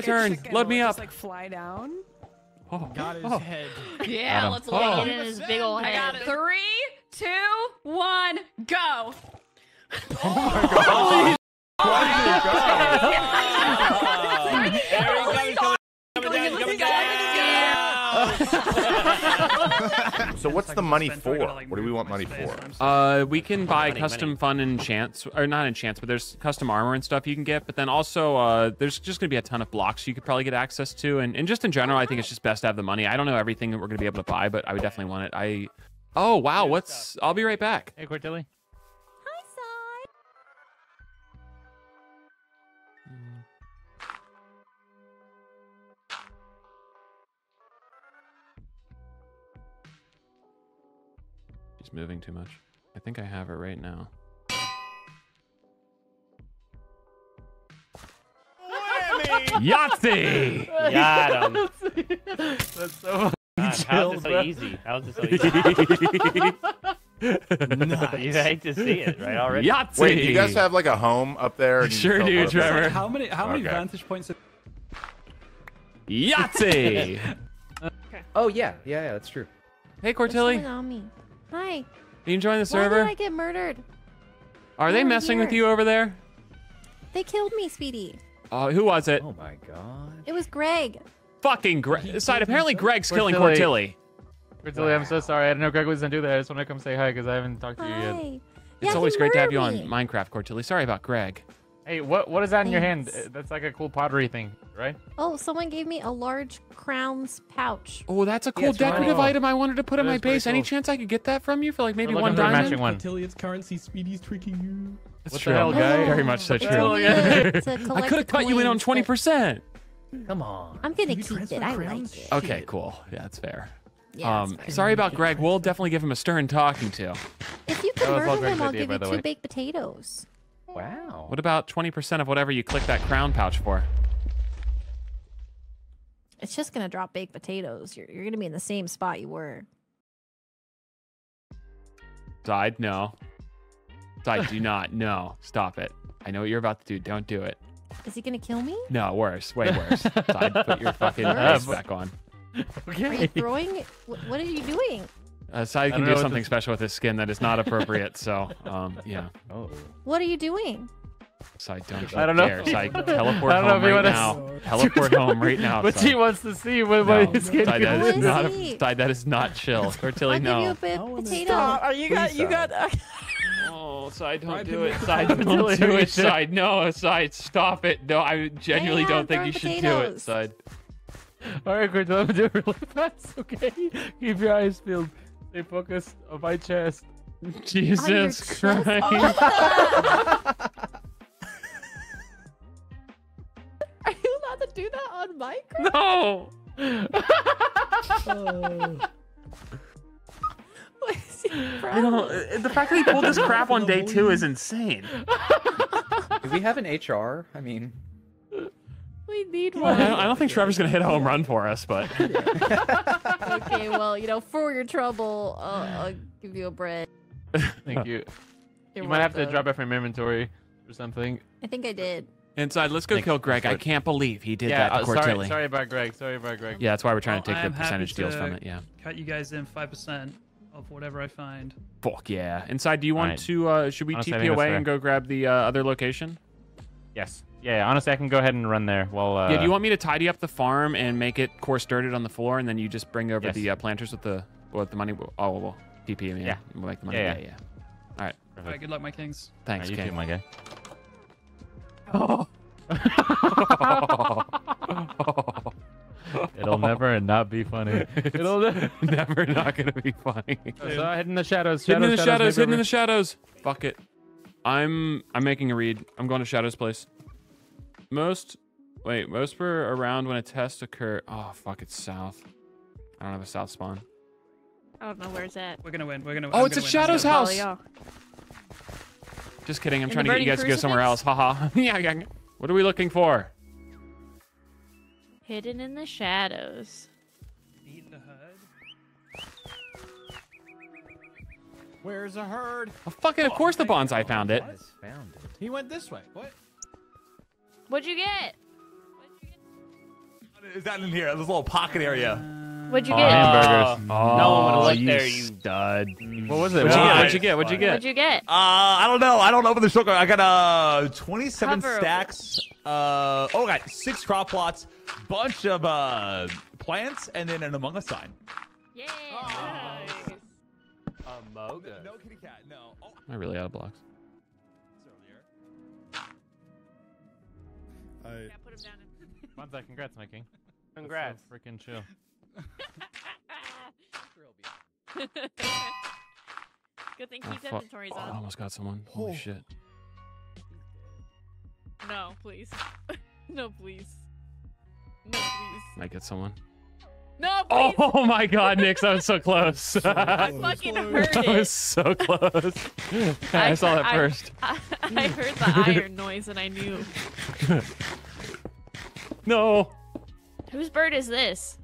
My turn. Load me up. Just like fly down. Oh, Got oh. his oh. head. Yeah, Got let's him. Oh. it in his big old I got head. it. Three, two, one, go. So what's the money for? What do we want money for? Uh, we can buy Money, custom money. fun enchants, or not enchants, but there's custom armor and stuff you can get. But then also, uh, there's just gonna be a ton of blocks you could probably get access to, and, and just in general, I think it's just best to have the money. I don't know everything that we're gonna be able to buy, but I would definitely want it. I, oh wow, what's? I'll be right back. Hey, Cortilli. She's moving too much. I think I have it right now. Yahtzee! Got him. That's so God, chill, how was it so easy? How was it so easy? You hate to see it, right? Already. Yahtzee! Wait, do you guys have like a home up there? Sure do. Trevor. How many how many Okay. vantage points? Have... Yahtzee! Uh, oh yeah, yeah, yeah, that's true. hey, What's going on me? Hi. Are you enjoying the server? Why server? did I get murdered? Are they over messing with you over there? They killed me, Speedy. Uh, who was it? Oh my god. It was Greg. Fucking Greg. Side. Apparently, Greg's killing Cortilli. Cortilli. Cortilli, I'm so sorry. I didn't know Greg was gonna do that. I just want to come say hi because I haven't talked to you yet. Hi. It's Yeah, he always great to have you on. Minecraft, Cortilli. Sorry about Greg. Hey, what what is that in your hand? That's like a cool pottery thing, right? Oh, someone gave me a large crowns pouch. Oh, that's a cool it's really decorative cool. item I wanted to put in my is pretty base. Any chance I could get that from you for like maybe looking one for diamond? matching one. Cotilliard's currency. Speedy's tricking you. That's What the true. hell, guy? Very much so It's true. only I could have cut you in on coins, twenty but percent. Come on. I'm gonna keep transfer it. I crowns? like it. Okay, cool. Yeah, that's fair. Yeah, um, sorry about Greg. We'll definitely give him a stern talking to. If you That can was murder him, I'll give you two way. baked potatoes. Wow. What about twenty percent of whatever you click that crown pouch for? It's just gonna drop baked potatoes. You're, you're gonna be in the same spot you were. Died? no. Died? do not. No, stop it. I know what you're about to do. Don't do it. Is he gonna kill me? No, worse. Way worse. Side, put your fucking Worse? face back on. Okay. Are you throwing? What are you doing? Uh, Side I can don't do know what something this- special with his skin that is not appropriate. So, um, yeah. Oh. What are you doing? Side, don't you I don't know. dare. Side, teleport I know home right now. s- Teleport home right now. But Side. he wants to see what No, my skin Side, that can is Who is not a, Side, that is not chill. Or I'll give you a baked I wanna. Are oh, you got? You Please, got? Oh, Side, don't do it. Side, don't do it. Side, no. Side, stop it. No, I genuinely Yeah, don't think you should do it. Side. All right, Cortilli, I'm gonna do it really fast. Okay, keep your eyes peeled. Stay focused on my chest. Jesus? Christ. Are you allowed to do that on Minecraft? No. I don't. The fact that he pulled this crap on day two is insane. Do we have an HR? I mean, We need I one. don't, I don't think Trevor's gonna hit a home run for us, but okay, well, you know, for your trouble, I'll, I'll give you a bread. Thank you. You're you might have to drop it from inventory or something. I think I did. Inside. Let's go Thank kill. Greg. I can't believe he did yeah, that to uh, sorry, sorry about Greg. Sorry about Greg. Yeah, that's why we're trying to take I'm the percentage deals from it. Yeah. Cut you guys in five percent of whatever I find. Fuck yeah. Inside. Do you want Alright. to? uh Should we Honestly, TP away and go grab the uh, other location? Yes. Yeah, yeah, honestly, I can go ahead and run there. Well, uh, yeah. Do you want me to tidy up the farm and make it coarse dirted on the floor, and then you just bring over Yes. the uh, planters with the with the money? Oh, well, TP. I Yeah. We'll make the money. Yeah, Yeah, yeah. yeah. All right, good luck, my kings. Thanks, you King. too, my guy. It'll never not be funny. It'll never. Never not gonna be funny. So uh, I hid in the shadows. hidden in the shadows, shadows. Hidden in the shadows. Fuck it. I'm I'm making a read. I'm going to Shadows place. Most wait, most were around when a test occurred. Oh fuck, it's south. I don't have a south spawn. I don't know where's that. We're gonna win. We're gonna. Oh, I'm it's a win. Shadow's I'm gonna- house. Follow y'all. Just kidding. I'm In trying to get you burning guys to go somewhere else. crucifix? Haha. yeah, yeah. What are we looking for? Hidden in the shadows. Eat the herd. Where's a herd? Oh, fucking, of oh, course the bonsai found it. found it. He went this way. What? What'd you get? What'd you get? Is that in here? This little pocket area. What'd you Oh, get? hamburgers. Oh, no one would Oh, look you there, you stud. What was it? What'd you get? What'd you get? What'd you get? What'd you get? Uh, I don't know. I don't open the sugar. I got uh 27 Cover. stacks. Uh, oh, I got six crop plots, bunch of uh plants, and then an Among Us sign. Yeah. Amoga. No kitty cat. No. Oh, Am I really out of blocks? Yeah, put him down. Monza, congrats, my king. Congrats. Freaking chill. Good thing Oh, Keith's fuck. inventory's Oh, I almost got someone. Holy shit. No, please. no, please. No, please. Might get someone. No, oh please. Oh my god, Nix, that was so close. I fucking heard That was so close. I, saw that I- first. I, I heard the iron noise and I knew. No. Whose bird is this?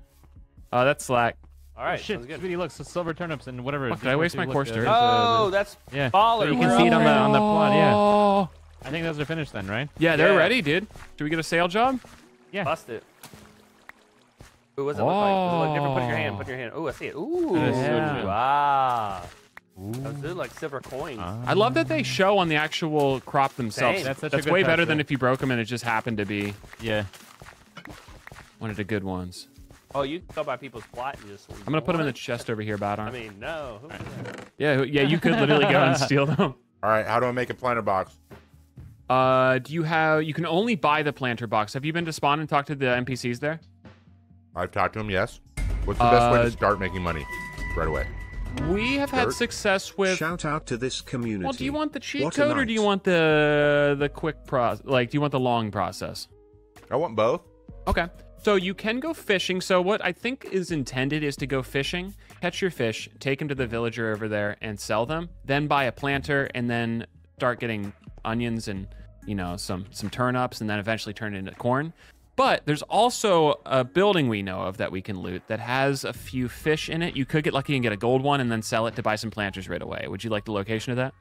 Oh, that's Slack. All right, Shit, good. Speedy, look, so silver turnips and whatever. Fuck, did I waste my Look, course uh, dirt? Oh, that's yeah. baller, You can bro. see it on the on the plot. Yeah. Oh. I think those are finished then, right? Yeah, they're Yeah. ready, dude. Should we get a sale job? Yeah. Bust it. Ooh, what's it look like? Does it look different? Put your hand. Put your hand. Ooh, I see it. Ooh. That is so Yeah. chill. Wow. Those look like silver coins. I love that they show on the actual crop themselves. Same. That's such a good way touch, better than if you broke them and it just happened to be Yeah. one of the good ones. Oh, you can go by people's plot and just. I'm gonna put them in the chest over here, Badar. I mean, no. Who yeah, yeah, you could literally go and steal them. All right, how do I make a planter box? Uh, do you have? You can only buy the planter box. Have you been to spawn and talked to the NPCs there? I've talked to them. Yes. What's the best way Uh, to start making money right away? We have had success with. Shout out to this community. Well, do you want the cheat What code or do you want the the quick process? Like, do you want the long process? I want both. Okay. So you can go fishing. So what I think is intended is to go fishing, catch your fish, take them to the villager over there and sell them, then buy a planter and then start getting onions and, you know, some some turnips and then eventually turn it into corn. But there's also a building we know of that we can loot that has a few fish in it. You could get lucky and get a gold one and then sell it to buy some planters right away. Would you like the location of that?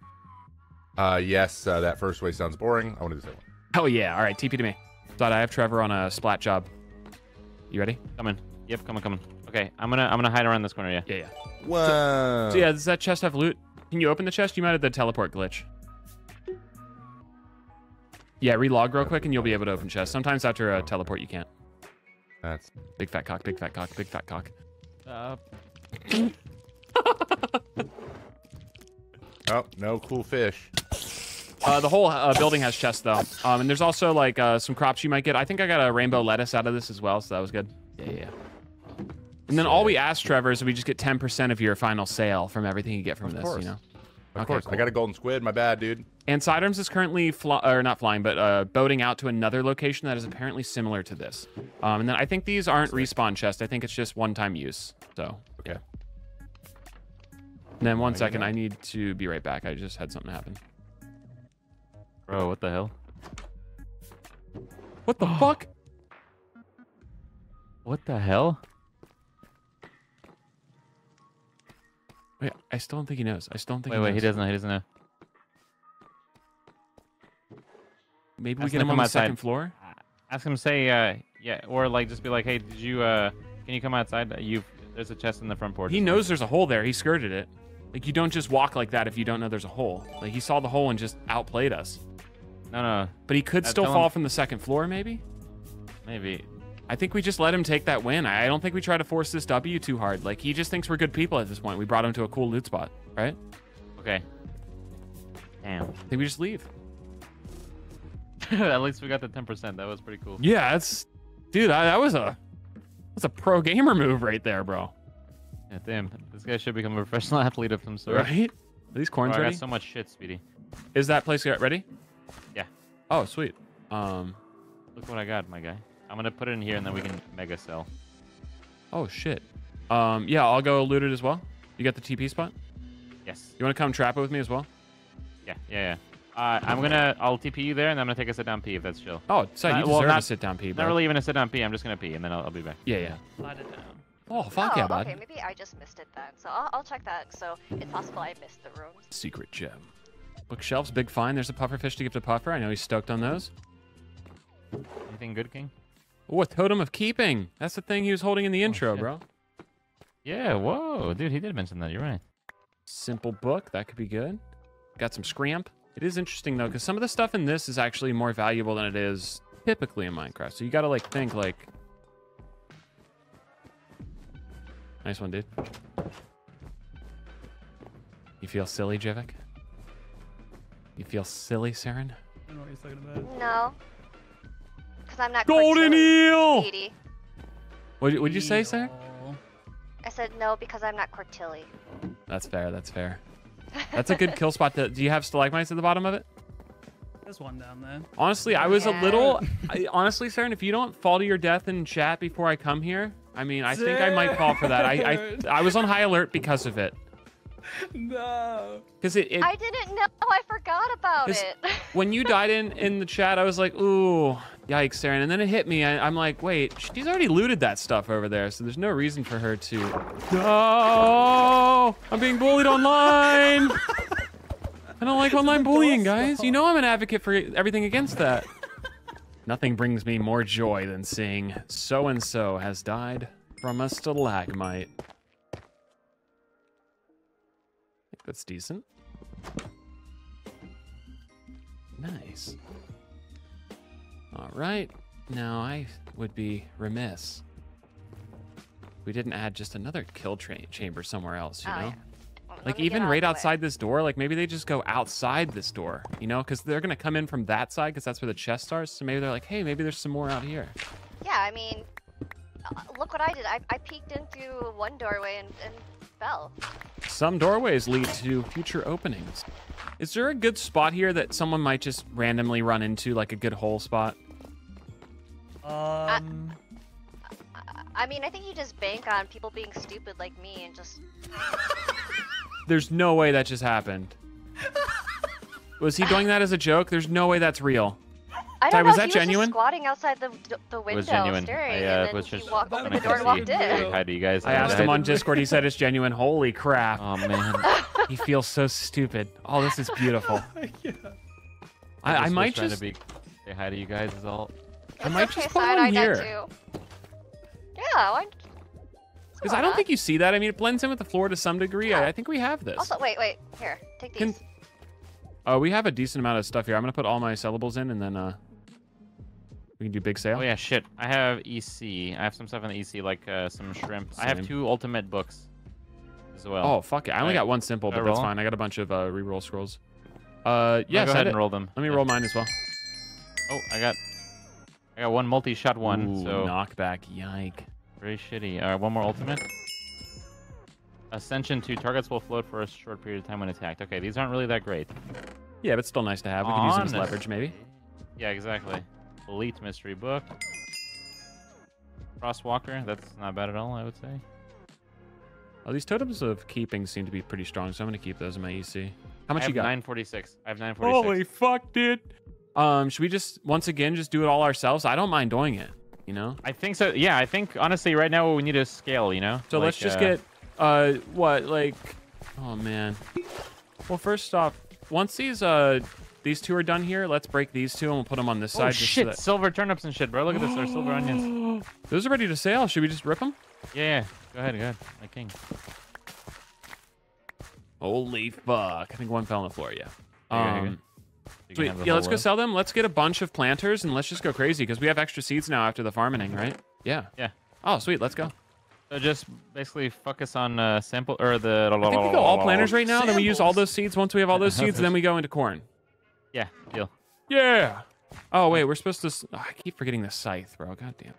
Uh, yes, uh, that first way sounds boring. I want to do the second one. Oh yeah. All right, TP to me. Thought I have Trevor on a splat job. You ready? Coming. Yep, coming, coming. Okay, I'm gonna I'm gonna hide around this corner. Yeah. Yeah, yeah. Whoa. So yeah, does that chest have loot? Can you open the chest? You might have the teleport glitch. Yeah, relog real quick and you'll be able to open chest. Sometimes after a teleport you can't. That's Big fat cock, big fat cock, big fat cock. Uh, oh no cool fish. Uh, the whole uh, building has chests though, um, and there's also like uh, some crops you might get. I think I got a rainbow lettuce out of this as well, so that was good. Yeah, yeah. And then all we ask Trevor is we just get 10% of your final sale from everything you get from this. course. You know. Of Okay, course, I got a golden squid. My bad, dude. And Sidearms is currently fly- or not flying, but uh, boating out to another location that is apparently similar to this. Um, and then I think these aren't respawn chests. I think it's just one-time use. So Okay. And then one second, I need to be right back. I just had something happen. Bro, what the hell? What the fuck? What the hell? Wait, I still don't think he knows. I still don't think. Wait, he wait, he doesn't know. He doesn't know. Maybe we Ask get him him on come the second outside. floor. Ask him to say, uh, yeah, or like just be like, hey, did you, uh, can you come outside? Uh, You, there's a chest in the front porch. He knows there's a hole there. He skirted it. Like you don't just walk like that if you don't know there's a hole. Like he saw the hole and just outplayed us. No, no, But he could Uh, still fall him- from the second floor, maybe. maybe. I think we just let him take that win. I I don't think we try to force this W too hard. Like he just thinks we're good people at this point. We brought him to a cool loot spot, right? Okay. Damn. I think we just leave. At least we got the 10%. That was pretty cool. Yeah, that's, dude. I, that was a, that's a pro gamer move right there, bro. Yeah, damn. This guy should become a professional athlete of some sort. Right? Are these corns I ready? got so much shit, Speedy. Is that place ready? Yeah. Oh, sweet. Um. Look what I got, my guy. I'm gonna put it in here and then we can mega sell. Oh shit. Um. Yeah, I'll go loot it as well. You got the TP spot? Yes. You want to come trap it with me as well? Yeah, yeah, yeah. Uh, I'm gonna, I'll TP you there and I'm gonna take a sit down pee if that's chill. Oh, so you Uh, deserve well, a not- sit down pee, bro. Not really even a sit down pee. I'm just gonna pee and then I'll, I'll be back. Yeah, yeah. Slide it down. Oh, fuck yeah, bud. okay, maybe I just missed it then. So I'll, I'll check that. So it's possible I missed the room. Secret gem. Bookshelves, big find. There's a puffer fish to give to Puffer. I know he's stoked on those. Anything good, King? Oh, a totem of keeping. That's the thing he was holding in the oh, intro, shit. bro. Yeah, whoa, dude, he did mention that. You're right. Simple book. That could be good. Got some scramp. It is interesting though, because some of the stuff in this is actually more valuable than it is typically in Minecraft. So you got to like think like. Nice one, dude. You feel silly, Jivik? You feel silly, Saren? I don't know what he's talking about. No. Because I'm not Golden Cortilli, eel! Edie. What would you say, Saren? I said no because I'm not Cortilli. That's fair. That's fair. That's a good kill spot. To, do you have stalagmites at the bottom of it? There's one down there. Honestly, I was a little. I, honestly, Saren, if you don't fall to your death in chat before I come here, I mean, I think I might fall for that. I I, I was on high alert because of it. No. Because it, it I didn't know. I forgot about it. when you died in in the chat, I was like, ooh, yikes, Saren. And then it hit me. I, I'm like, wait, she's already looted that stuff over there, so there's no reason for her to. No, I'm being bullied online. I don't like online bullying, guys. You know I'm an advocate for everything against that. Nothing brings me more joy than seeing so and so has died from a stalagmite. That's decent. Nice. All right. Now I would be remiss. We didn't add just another kill tra- chamber somewhere else, you Oh, know? yeah. Well, Like even right way. outside this door, like maybe they just go outside this door, you know, because they're gonna come in from that side because that's where the chest are. So maybe they're like, hey, maybe there's some more out here. Yeah, I mean, uh, look what I did. I, I peeked in through one doorway and, and fell. Some doorways lead to future openings. Is there a good spot here that someone might just randomly run into, like a good hole spot? Um. I, I mean, I think you just bank on people being stupid like me and just. There's no way that just happened. Was he doing that as a joke? There's no way that's real. I don't was know. that he genuine? Was just squatting outside the the window, was genuine. staring, I uh, and then was he just walked, That opened the door and be walked in. real. Hi to you guys. I asked him on Discord. He said it's genuine. Holy crap. Oh man. He feels so stupid. Oh, this is beautiful. I, I was might trying just. to be, say hi to you guys is all. I might okay, just put side one here. too. Yeah, why? Because I don't think you see that. I mean, it blends in with the floor to some degree. I, I think we have this. Also, wait, wait. Here, take Can- these. Oh, we have a decent amount of stuff here. I'm gonna put all my syllables in, and then uh, we can do big sale. Oh yeah, shit. I have EC. I have some stuff in the EC, like uh, some shrimp. I have two ultimate books as well. Oh fuck it! I only Alright. got one simple, but that's fine. I got a bunch of uh, reroll scrolls. Uh, Yeah, yeah, go ahead and roll them. Let me Yeah. roll mine as well. Oh, I got, I got one multi-shot one. Ooh, so knockback. Yike. very shitty. All right, one more ultimate. Ascension two targets will float for a short period of time when attacked. Okay, these aren't really that great. Yeah, but still nice to have. We can use them as leverage, maybe. Yeah, exactly. Elite mystery book. Crosswalker. That's not bad at all. I would say. Oh, these totems of keeping seem to be pretty strong, so I'm gonna keep those in my EC. How much you got? 946. I have 946. Holy fuck, dude. Um, should we just once again just do it all ourselves? I don't mind doing it. You know. I think so. Yeah, I think honestly, right now we need to scale. You know. So let's just uh, get uh what like oh man. Well, first off, once these uh these two are done here, let's break these two and we'll put them on this Oh side. just so shit! that- Silver turnips and shit, bro. Look at this. They're silver onions. Those are ready to sail. Should we just rip them? Yeah, yeah. Go ahead, go ahead. My king. Holy fuck! I think one fell on the floor. Yeah. Here you go, here you go. Um, You can sweet. have the Yeah, let's go load. sell them. Let's get a bunch of planters and let's just go crazy because we have extra seeds now after the farming, right? Yeah. Yeah. Oh, sweet. Let's go. So just basically focus on uh, sample or the. I think we go all planters right now. Then we use all those seeds. Once we have all those seeds, then we go into corn. Yeah, deal. Yeah. Oh wait, we're supposed to. oh, I keep forgetting the scythe, bro. God damn.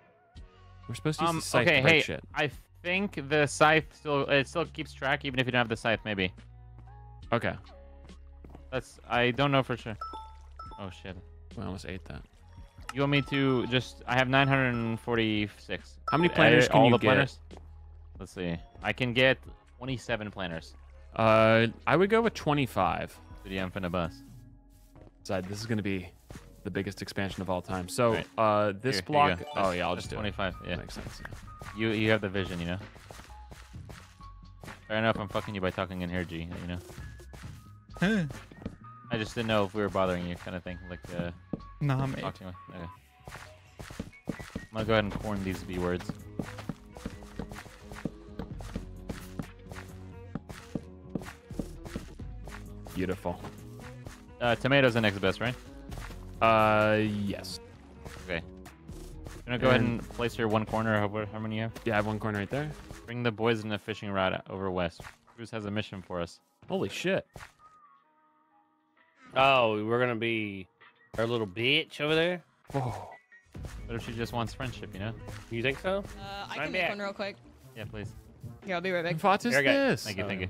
We're supposed to use Um. the scythe Okay. to break Hey, shit. I think the scythe still it still keeps track even if you don't have the scythe. Maybe. Okay. That's I don't know for sure. Oh shit. We almost ate that. You want me to just? I have 946. How many Add planters it- can all you the get? planters? Let's see. I can get 27 planters. Uh, I would go with 25. So yeah, I'm finna bus. Side. This is gonna be the biggest expansion of all time. So, Right. uh, this Here, here block. go. Oh yeah, I'll that's just do 25. it. Yeah. Makes sense. yeah. You you have the vision, you know. Fair enough. I'm fucking you by talking in here, G. You know. I just didn't know if we were bothering you, kind of thing. Like uh, Nah, mate. talking. Okay. I'm gonna go ahead and corn these B words. Beautiful. Uh, tomatoes the next best, right? Uh, yes. Okay. Gonna go ahead and place your one corner. How, how many you have? Yeah, I have one corner right there. Bring the boys in a fishing rod over west. Cruz has a mission for us. Holy shit. Oh, we're gonna be our little bitch over there. Oh. What if she just wants friendship, you know? You think so? Uh, I I'm can make back. one real quick. Yeah, please. Yeah, I'll be right back. What is Here this? Thank you, thank you.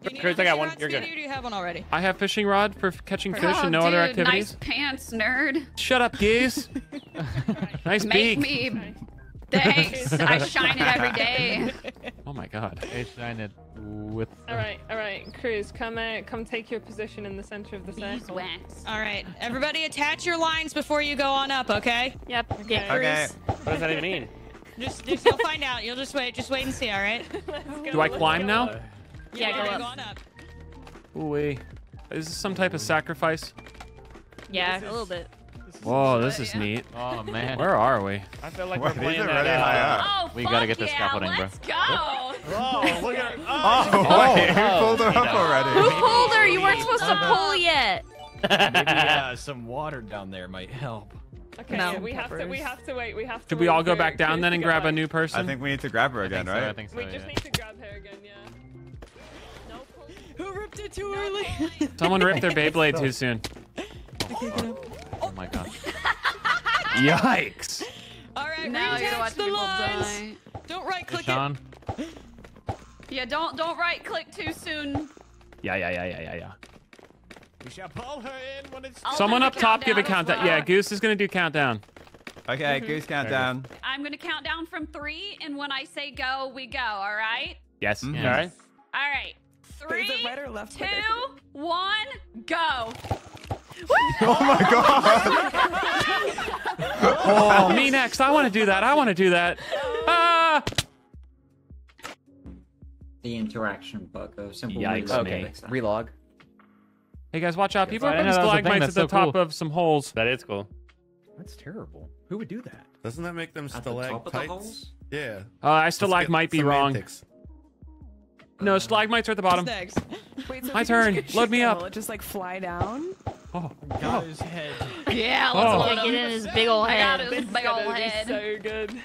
Do you need Chris, a I got one. You're good. Stevie, do you have one already? I have fishing rod for f- catching fish oh, and no dude, other activities. Nice pants, nerd. Shut up, geese. nice Make beak. me. Thanks. I shine it every day. Oh my god. I shine it with. All right, all right, Cruz, come uh, come take your position in the center of the circle. Beeswax. All right, everybody, attach your lines before you go on up, okay? Yep. Okay. Okay. What does that even mean? Just, just you'll find out. You'll just wait. Just wait and see. All right? Do I climb now? Yeah, go Go up. on up. Ooh, wee. Is this some type of sacrifice? Yeah, a little bit. Whoa, this is neat. Oh man. Where are we? I feel like What, we're these playing are that. really high uh, up. Oh, We gotta get the yeah, scaffolding, bro. let's go. Oh, look at Oh, wait, who pulled her up already? Who pulled her? You weren't supposed to pull yet. Maybe uh, some water down there might help. Okay, No. yeah, we have to we have to wait. We have to. Should we all go back down then and get grab a new person? I think we need to grab her I again, think so, I right? think so. We yeah. just need to grab her again, yeah. Who ripped it too early? Someone ripped their Beyblade too soon. Oh my god. Yikes. All right, Now you're reattach watching the people lines. die. Don't right Hey, click it. Sean. Yeah, don't don't right click too soon. Yeah, yeah, yeah, yeah, yeah, yeah. We shall pull her in when it's. I'll Someone up top give a countdown countdown. as Yeah. Goose is gonna do countdown. Okay, goose countdown. I'm gonna count down from three, and when I say go, we go. All right. Yes. Mhm. Yeah. Alright. All right. Three, Is it right or left? two, one, go. Oh my god! Oh, me next. I want to do that. I want to do that. Ah! The interaction bug. A simple Yikes, reload me. to fix that. Relog. Hey guys, watch out. People are didn't putting know that was a thing. stalagmites at the so top cool. of some holes. That is cool. That's terrible. Who would do that? Doesn't that make them At the the? Yeah. Uh, I Let's stalagmite get be wrong. Semantics. No, stalagmites are at the bottom. What's next? Wait, so My turn. Load me shit up. Will it just like fly down? Oh, Got his head. Yeah, Oh. let's Yeah, load get in his big ol' I got head. his big is ol' head. so good.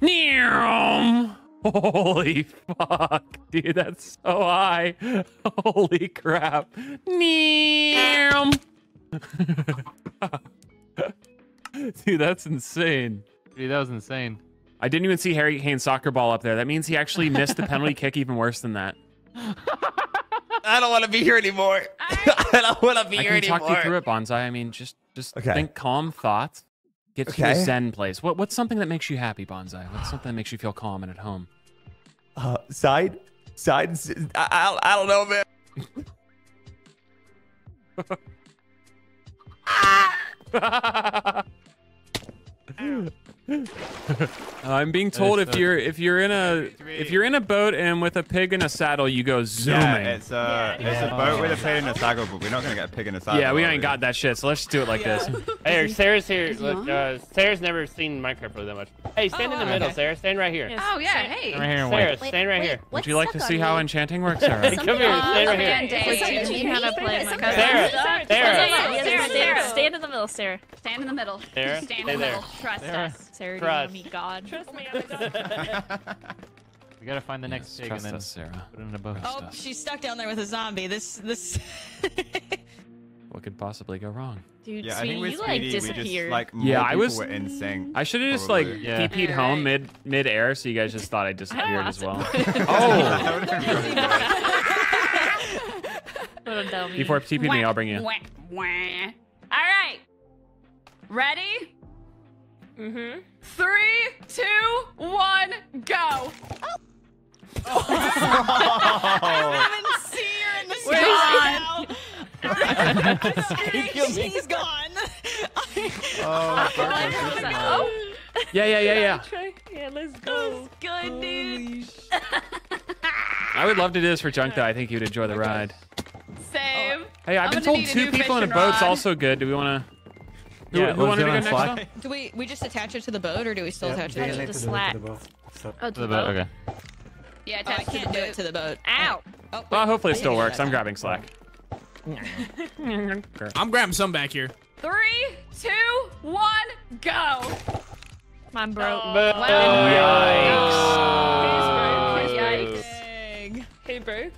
Neom! Holy fuck, dude, that's so high. Holy crap. Neom! dude, that's insane. Dude, that was insane. I didn't even see Harry Kane's soccer ball up there. That means he actually missed the penalty kick even worse than that. I don't want to be here anymore. I don't want to be I here can talk you through it, Bonsai. I mean, just just Okay. think calm thoughts. Get to Okay. a zen place. What what's something that makes you happy, Bonsai? What's something that makes you feel calm and at home? Uh, side, side. s- I, I, I don't know, man. I'm being told if uh, you're if you're in a if you're in a boat and with a pig in a saddle, you go zooming. Yeah, it's uh, it's a boat with a pig in a saddle, but we're not gonna get a pig in a saddle. Yeah, we are ain't got that shit. So let's just do it like this. Hey, Sarah's here. Look, uh, Sarah's never seen Minecraft play that much. Hey, stand in the Oh, middle, okay. Sarah. Stand right here. Oh yeah, hey. Stand right here and Sarah, wait. stand right here. Would you like to see how enchanting works, Sarah? Hey, come here. Stand right here. Day. We're teaching you how to play Sarah, Minecraft. Sarah, Stand- Sarah. Sarah, Sarah, stand- Sarah. Stand in the middle, Sarah. Stand in the middle. Sarah, Stand stay in the there. middle. Trust Sarah. us. Sarah, do you Trust. want to meet God? Trust me, I'm a doctor. We gotta find the next pig and Trust then us, Sarah. put it in a boat. Oh, she's stuck down there with a zombie. This, this. What could possibly go wrong? Dude, Yeah, I Sweetie, think with you like Speedy, we disappeared. just like Yeah, I was- were in sync. I should have just like probably. Yeah. TP'd Alright. home mid mid air, so you guys just thought I disappeared as well. Oh, would've been really good. What a dummy. before TP'd me, I'll bring you. Wah, wah. All right. Ready? Mm-hmm. Three, two, one, go. Oh! I haven't even see her in the Where's sky now. She's gone. Oh, fuck, Like, this is like, oh, Yeah, yeah, yeah, yeah. Trey, yeah, let's go. Good, dude. I would love to do this for Junk though. I think you'd enjoy the ride. Same. Hey, I've I'm been told two people in a boat's rod. also good. Do we want to? Who, Yeah, who let's wanted do to go next? Though? Do we we just attach it to the boat or do we still attach it to the slack. Oh, To the boat. Okay. Yeah, attach oh, I can't do it to the boat. Oh. Ow! Oh, well, hopefully it still works. I'm grabbing slack. I'm grabbing some back here. Three, two, one, go. Mine broke. Yikes. Hey, bro.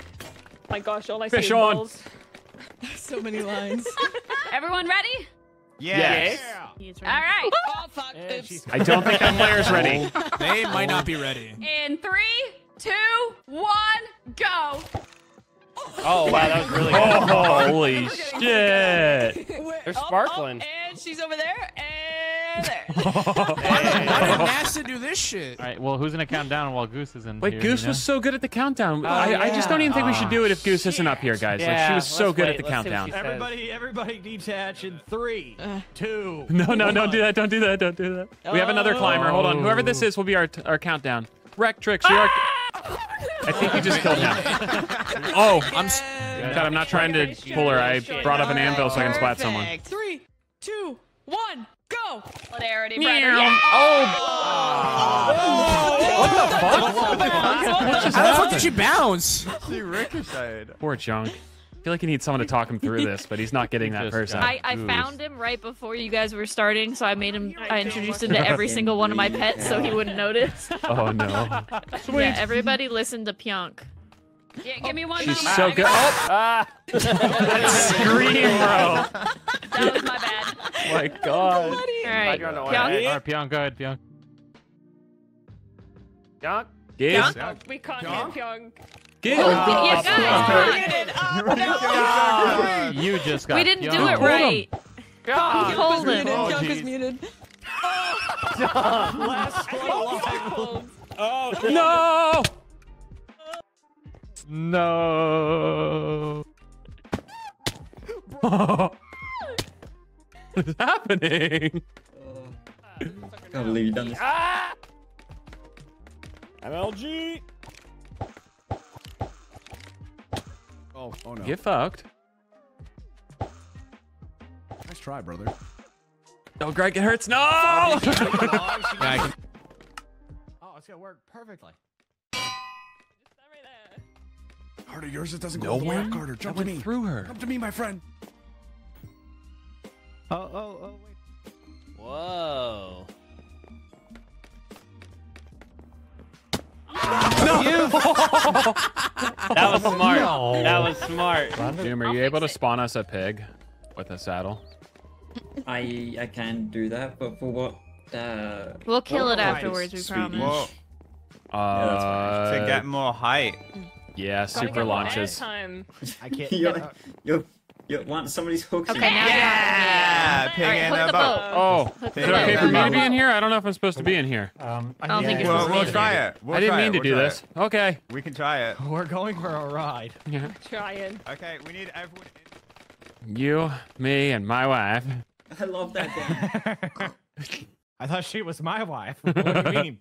My gosh, all I Fish see is balls. so many lines. Everyone ready? Yes. yes. All right. Oh fuck! Oops. I don't think that player's ready. They might not be ready. In three, two, one, go. Oh wow, that was really good. Oh, holy shit! They're oh, oh, sparkling. And she's over there. And there. Why did NASA do this shit? All right. Well, who's gonna count down while Goose is in Wait, here? Goose you know? was so good at the countdown. Oh, I, I just don't even think we should do it if Goose isn't up here, guys. like she was so let's good wait, at the let's see what countdown. Everybody, everybody detach in three, uh. two. No, no, don't do that. Don't do that. Don't do that. We have another climber. Hold on. Whoever this oh. is will be our our countdown. Wreck tricks. You're. I think you just killed him. oh, I'm. s- God, I'm not trying to pull her. I brought up an anvil so I can splat someone. Three, two, one, go. Polarity, Meow. brother. What the fuck? How the fuck did you bounce? She ricocheted. Poor Junk. I feel like he needs someone to talk him through this, but he's not getting that person. I, I found him right before you guys were starting, so I made him. I introduced him to every single one of my pets, so he wouldn't notice. Oh no. Yeah, everybody listen to Pyonk. Yeah, give me one She's moment. so good. Oh, Ah. scream, bro. That was my bad. My God. All right, you're on the way. Pyonk. All right, Pyonk, go ahead, Pyonk. Yonk. Giz. We can't hit Pyong. Giz. Yeah, guys, You just got. we didn't do it right. God. He pulled him. Oh, Pyong is jeez. muted. Last one alive. Oh No. No. what is happening? Can't believe you done this. Ah! MLG. Oh, oh no. Get fucked. Nice try, brother. Oh, Greg, it hurts. No. Yeah, I can- Oh, it's gonna work perfectly. Carter, yours it doesn't No go all the way up, one? Carter. That Jump to went me. through her. Jump to me, my friend. Oh, oh, oh, wait. Whoa. That was smart. That was smart. Doom, are you able to spawn us a pig with a saddle? I I can do that, but for what? Uh, We'll kill what it purpose, afterwards, we Swedish? promise. Uh, that's fine. To get more height. Yeah, Gotta super get more launches. airtime. I can't. you're, you're, you want somebody's hooks. Okay, now Yeah, pig All right, in a the boat. boat. Oh, is it okay boat. for me to be in here? I don't know if I'm supposed to be in here. Um, I don't think you're Well, supposed we'll to. try it. We'll I didn't mean it. to We'll do try this. Okay. We can try it. We're going for a ride. Yeah. Trying. Okay, we need everyone. You, me, and my wife. I love that game. I thought she was my wife. What do you mean?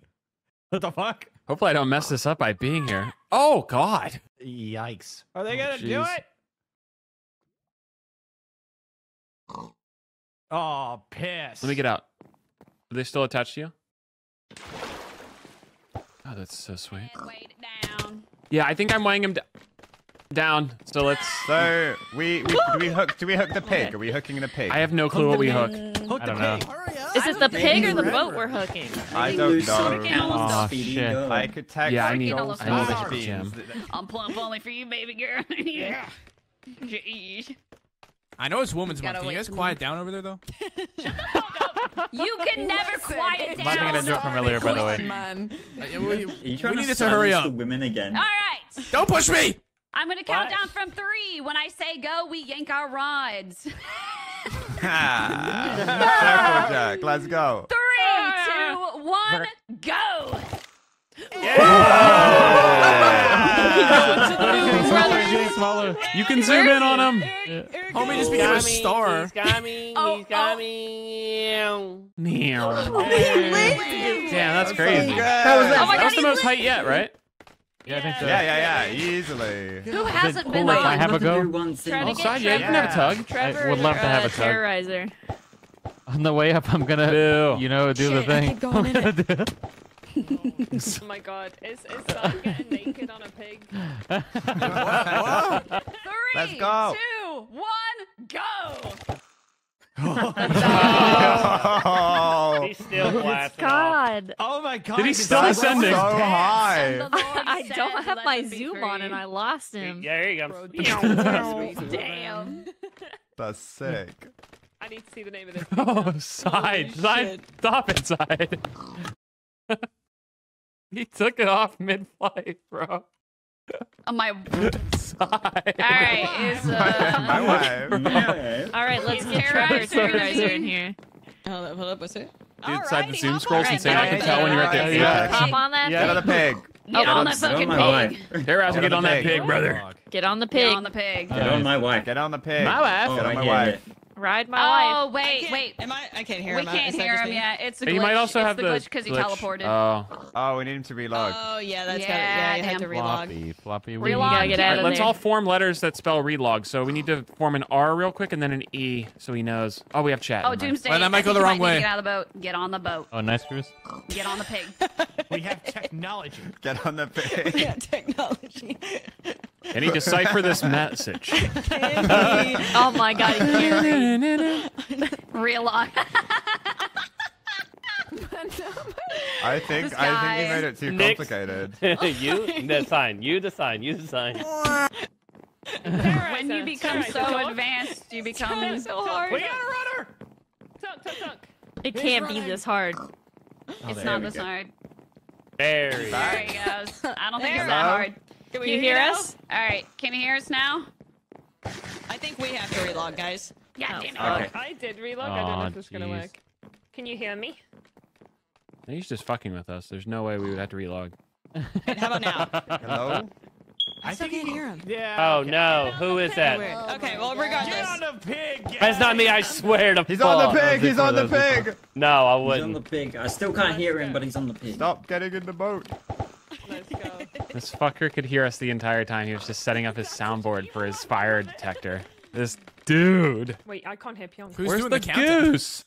what the fuck? Hopefully, I don't mess this up by being here. Oh God. Yikes. Are they Oh, gonna do it? Oh, piss. Let me get out. Are they still attached to you? Oh, that's so sweet. And weight it down. Yeah, I think I'm weighing him d- down. So let's. So we, we do we hook do we hook the pig? Are we hooking the pig? I have no clue what we hook. Hook I don't know. pig. Hurry. Is it the pig or the forever. boat we're hooking? I don't know. Oh, shit. I could text. Yeah, I need. Working on the I need farm. I'm plump only for you, baby girl. yeah. Jeez. I know it's Woman's Month. Can you guys for quiet down over there, though? You can never quiet I'm laughing at a down. joke from earlier, by the way. Man. Uh, we, we need to hurry up. the women again? All right. Don't push me! I'm gonna count down from three. When I say go, we yank our rods. Ah. Circle jerk. Let's go. Three, two, one, go. Getting smaller, getting smaller. You can zoom in on him. Homie just He's became a me, star. He's got me. Oh, He's got oh. me. Damn, Oh, that's oh, crazy. That was, Oh my God, the most height yet, right? Yeah, I think so. Yeah, yeah, yeah. Easily. Who hasn't been cool if I on? have a go? Trying to get side, yeah, you can have a tug. Trevor I would love to have uh, a tug. terrorizer. On the way up, I'm gonna, you know, do the Shit, I thing. keep going I'm it. gonna do- oh my god, is is Sam getting naked on a pig? Three, Let's go. two, one, go! Oh. He's still blasting off. God. Oh my god. Did he this still is it? so high. I don't have my zoom on and I lost him. Yeah, there you go. Damn. That's sick. I need to see the name of this. Oh, side, side, stop it, side. he took it off mid-flight, bro. Oh, my. Side. All right, is uh. My wife. All right, let's get Trevor terrorizer terrorizer in here. Hold up, hold up, what's it? Dude, side the zoom scrolls on. and say, I can tell when you're at the alright, yeah. Hop on that Get on the pig. pig. Get Oh, on that fucking my pig. wife. Terrorizer, Get get on on the that pig. pig, brother. Get on the pig. Get on the pig. Get on my wife. Get on the pig. My wife. Oh, Get on my wife. It. Ride my Oh wife. wait, wait. Am I? I can't hear We him. can't hear him yet. It's a But glitch. you might also it's have the the glitch because he teleported. Oh, Oh, we need him to relog. Oh yeah, that's got it. Yeah, Yeah, you had to damn. relog. floppy, floppy. You wee. gotta get All out right, of let's there. all form letters that spell relog. So we need to form an R real quick and then an E, so he knows. Oh, we have chat. Oh, never mind. Doomsday. Well, that I might go the wrong might need to way. Get out of the boat. Get on the boat. Oh, nice cruise. Get on the pig. We have technology. Get on the pig. Yeah, technology. Can he decipher this message? Oh my god, he can't read. Relog. I think This I think guy. he made it too Nick. complicated. you the sign. You the sign. You the sign. when you become so advanced, you become so hard. We got a runner. Tuck, tuck, tuck. It can't be this hard. Oh, it's not this go. hard. There he There is. he goes. I don't think it's that hard. Can You hear now? us? All right, can you hear us now? I think we have to relog, guys. Yeah, damn it. Okay. I did relog. I don't know if this is gonna work. Can you hear me? He's just fucking with us. There's no way we would have to relog. And how about now? Hello? I still can't hear him. Yeah. Oh okay. no, who is that? Weird. Okay, well, Get regardless. on the pig. Get That's not me. I swear to He's fuck. on the pig. He's on the pig. No, I He's on the pig. I still can't hear him, but he's on the pig. Stop getting in the boat. Let's go. This fucker could hear us the entire time. He was just setting up his soundboard for his fire detector. This dude. Wait, I can't hear Pyong. Who's Where's doing the, the countdown? goose?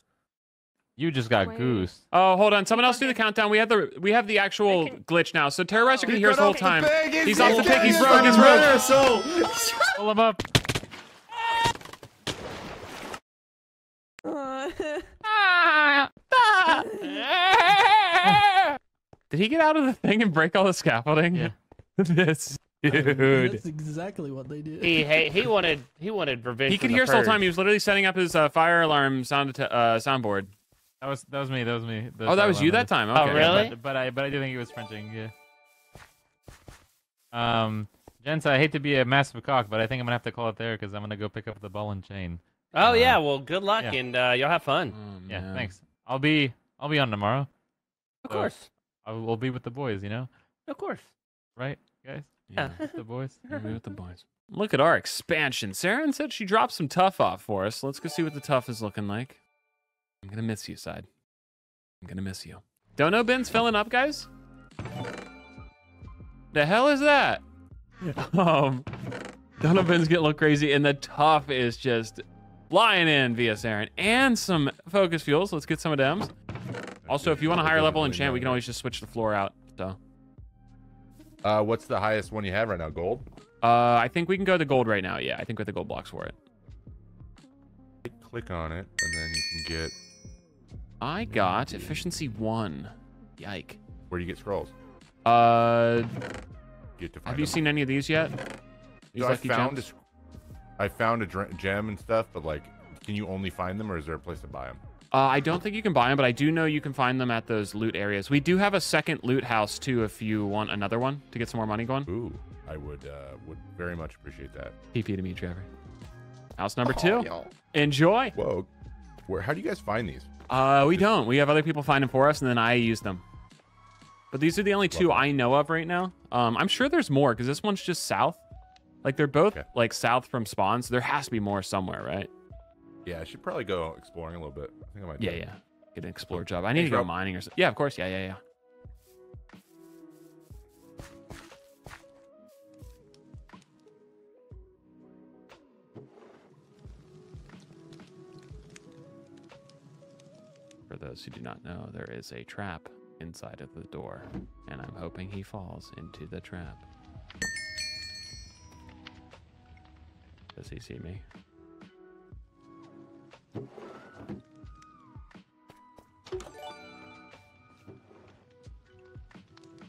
You just got Wait. goose. Oh, hold on. Someone else do the countdown. We have the we have the actual can- glitch now. So Terrorizer can He hear us the whole time. pig. He's off the pig. He's getting rogue. He's it. rogue. So, Pull him up. Ah! Ah! Did he get out of the thing and break all the scaffolding? Yeah. this dude. That's exactly what they did. He he, he wanted he wanted revenge. He could hear us the whole time. He was literally setting up his uh, fire alarm sound uh, soundboard. That was that was me. That was me. The Oh, that was you that time. Oh, Okay. really? But, but I but I do think he was Frenching. Yeah. Um, gents, I hate to be a massive cock, but I think I'm gonna have to call it there because I'm gonna go pick up the ball and chain. Oh Uh, yeah, well, good luck yeah. and uh, you'll have fun. Oh, Yeah, thanks. I'll be I'll be on tomorrow. Of So- course, I will be with the boys. You know, of course. right, guys? Yeah. With the boys. We'll be with the boys. Look at our expansion. Saren said she dropped some tough off for us. Let's go see what the tough is looking like. I'm gonna miss you, side. I'm gonna miss you. Dono bins filling up, guys. The hell is that? Um, Dono bins get a little crazy, and the tough is just flying in via Saren and some focus fuels. Let's get some of them. Also, if you want a higher level enchant, we can always just switch the floor out. So, Uh, what's the highest one you have right now? Gold. uh, I think we can go to gold right now. Yeah, I think have the gold blocks for it. Click on it, and then you can get. I got efficiency one. Yike. Where do you get scrolls? Uh, You have to find have you them. seen any of these yet? These So I found a, gems? sc- I found a gem and stuff, but like, can you only find them, or is there a place to buy them? Uh, I don't think you can buy them, but I do know you can find them at those loot areas. We do have a second loot house too, if you want another one to get some more money going. Ooh, I would uh, would very much appreciate that. TP to me, Trevor. House number Oh, two. y'all. Enjoy. Whoa, where? How do you guys find these? Uh, we don't. We have other people find them for us, and then I use them. But these are the only two I know of right now. Um, I'm sure there's more because this one's just south. Like they're both like south from spawn, so there has to be more somewhere, right? Yeah, I should probably go exploring a little bit. I think I might. Yeah, yeah. Get an explore job. I need hey, to go mining or something. Yeah, of course. Yeah, yeah, yeah. For those who do not know, there is a trap inside of the door, and I'm hoping he falls into the trap. Does he see me?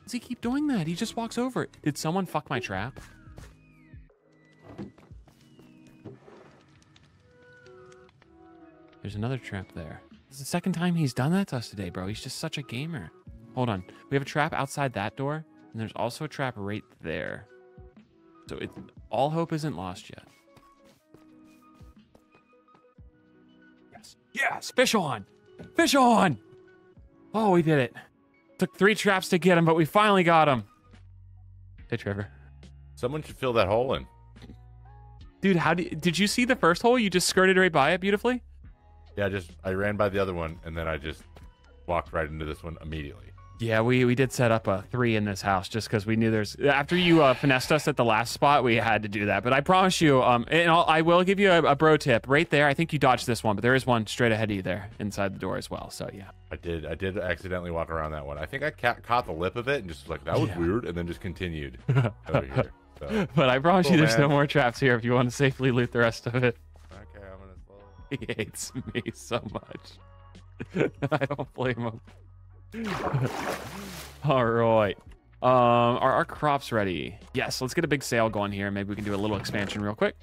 Does he keep doing that? He just walks over it. Did someone fuck my trap? There's another trap there. It's the second time he's done that to us today, bro. He's just such a gamer. Hold on. We have a trap outside that door, and there's also a trap right there. So it all hope isn't lost yet. Yes. Fish on. Fish on. Oh, we did it. Took three traps to get him, but we finally got him. Hey, Trevor. Someone should fill that hole in. Dude, how did did you see the first hole? You just skirted right by it beautifully. Yeah, I just I ran by the other one and then I just walked right into this one immediately. Yeah, we we did set up a three in this house just because we knew there's after you uh, finessed us at the last spot, we had to do that. But I promise you, um, and I'll, I will give you a, a bro tip right there. I think you dodged this one, but there is one straight ahead of you there inside the door as well. So yeah, I did I did accidentally walk around that one. I think I ca- caught the lip of it and just was like that was Yeah. weird, and then just continued over here. So. but I promise you, there's man. no more traps here if you want to safely loot the rest of it. Okay, I'm gonna slow. He hates me so much. I don't blame him. All right. Um, are our crops ready? Yes, let's get a big sale going here. Maybe we can do a little expansion real quick.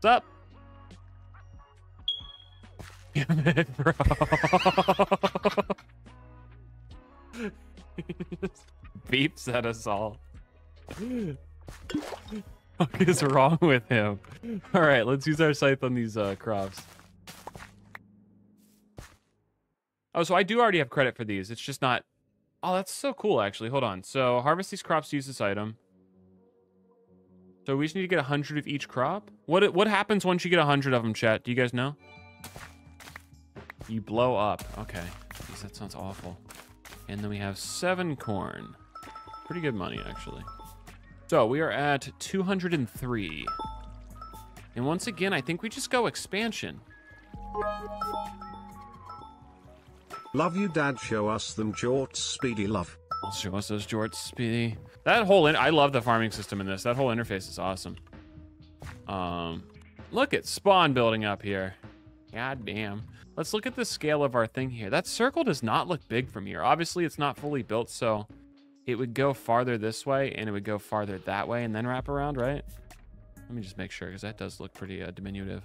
What's up? Beeps at us all. What is wrong with him? All right, let's use our scythe on these uh, crops. Oh, so I do already have credit for these. It's just not. Oh, that's so cool, actually. Hold on. So harvest these crops to use this item. So we just need to get 100 of each crop? What what happens once you get 100 of them, chat? Do you guys know? You blow up. Okay. Jeez, that sounds awful. And then we have seven corn. Pretty good money, actually. So we are at 203. And once again, I think we just go expansion. Love you, Dad. Show us them jorts, speedy love. Show us those jorts, Speedy. That whole, in- I love the farming system in this. That whole interface is awesome. Um, look at spawn building up here. God damn. Let's look at the scale of our thing here. That circle does not look big from here. Obviously, it's not fully built, so it would go farther this way and it would go farther that way and then wrap around, right? Let me just make sure because that does look pretty uh, diminutive.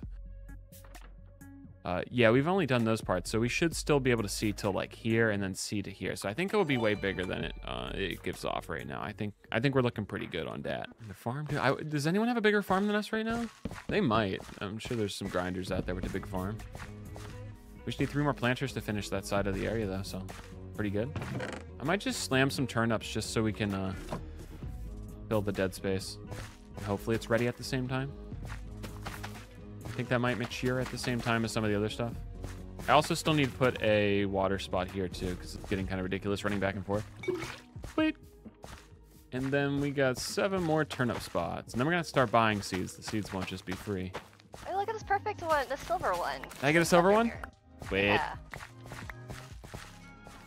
Uh, yeah, we've only done those parts, so we should still be able to see till like here and then see to here. So I think it will be way bigger than it uh, it gives off right now. I think I think we're looking pretty good on that. The farm, do I, does anyone have a bigger farm than us right now? They might. I'm sure there's some grinders out there with a big farm. We just need three more planters to finish that side of the area though, so pretty good. I might just slam some turnips just so we can uh, fill the dead space. Hopefully it's ready at the same time. I think that might mature at the same time as some of the other stuff. I also still need to put a water spot here too, because it's getting kind of ridiculous running back and forth. Wait. And then we got seven more turnip spots. And then we're gonna start buying seeds. The seeds won't just be free. Oh, look at this perfect one, the silver one. Did I get a silver one? Wait. Yeah.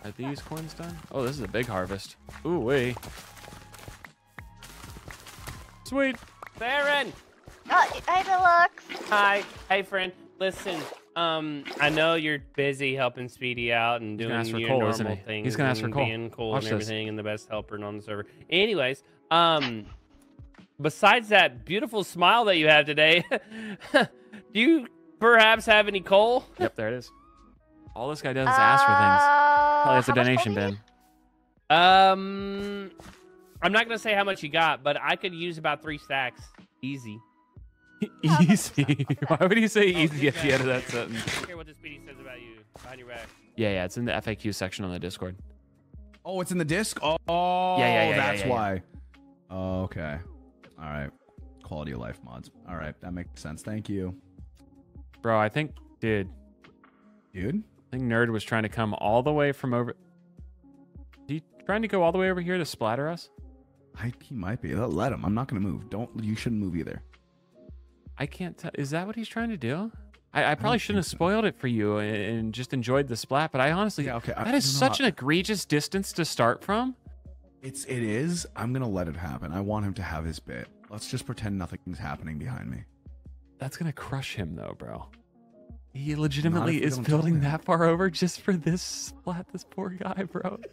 Are these coins done? Oh, this is a big harvest. Ooh, wait. Sweet. Baron! Oh, hi, Deluxe. Hi. Hey, friend. Listen, um, I know you're busy helping Speedy out and doing gonna for your coal, normal isn't he? things. He's gonna ask for and coal. Being cool Watch and this. everything and the best helper on the server. Anyways, um, besides that beautiful smile that you have today, do you perhaps have any coal? Yep, there it is. All this guy does is ask for things. Probably has a donation bin. Um, I'm not gonna say how much you got, but I could use about three stacks, easy. Easy. Why would he say easy at the end of that sentence? Hear what the Speedy says about you behind your back. Yeah, yeah, it's in the FAQ section on the Discord. Oh, it's in the disc. Oh, Yeah, yeah, yeah, yeah, that's yeah, yeah. why. Oh, okay. All right. Quality of life mods. All right, that makes sense. Thank you, Bro, I think, dude. dude. I think Nerd was trying to come all the way from over. He trying to go all the way over here to splatter us? I, he might be. Let let him. I'm not gonna move. Don't. You shouldn't move either. I can't tell. Is that what he's trying to do? I, I probably shouldn't have spoiled it for you and, and just enjoyed the splat, but I honestly, Yeah, okay, I- that is such an egregious distance to start from. It's it is. I'm gonna let it happen. I want him to have his bit. Let's just pretend nothing's happening behind me. That's gonna crush him though, bro. He legitimately is building that far over just for this splat. This poor guy, bro.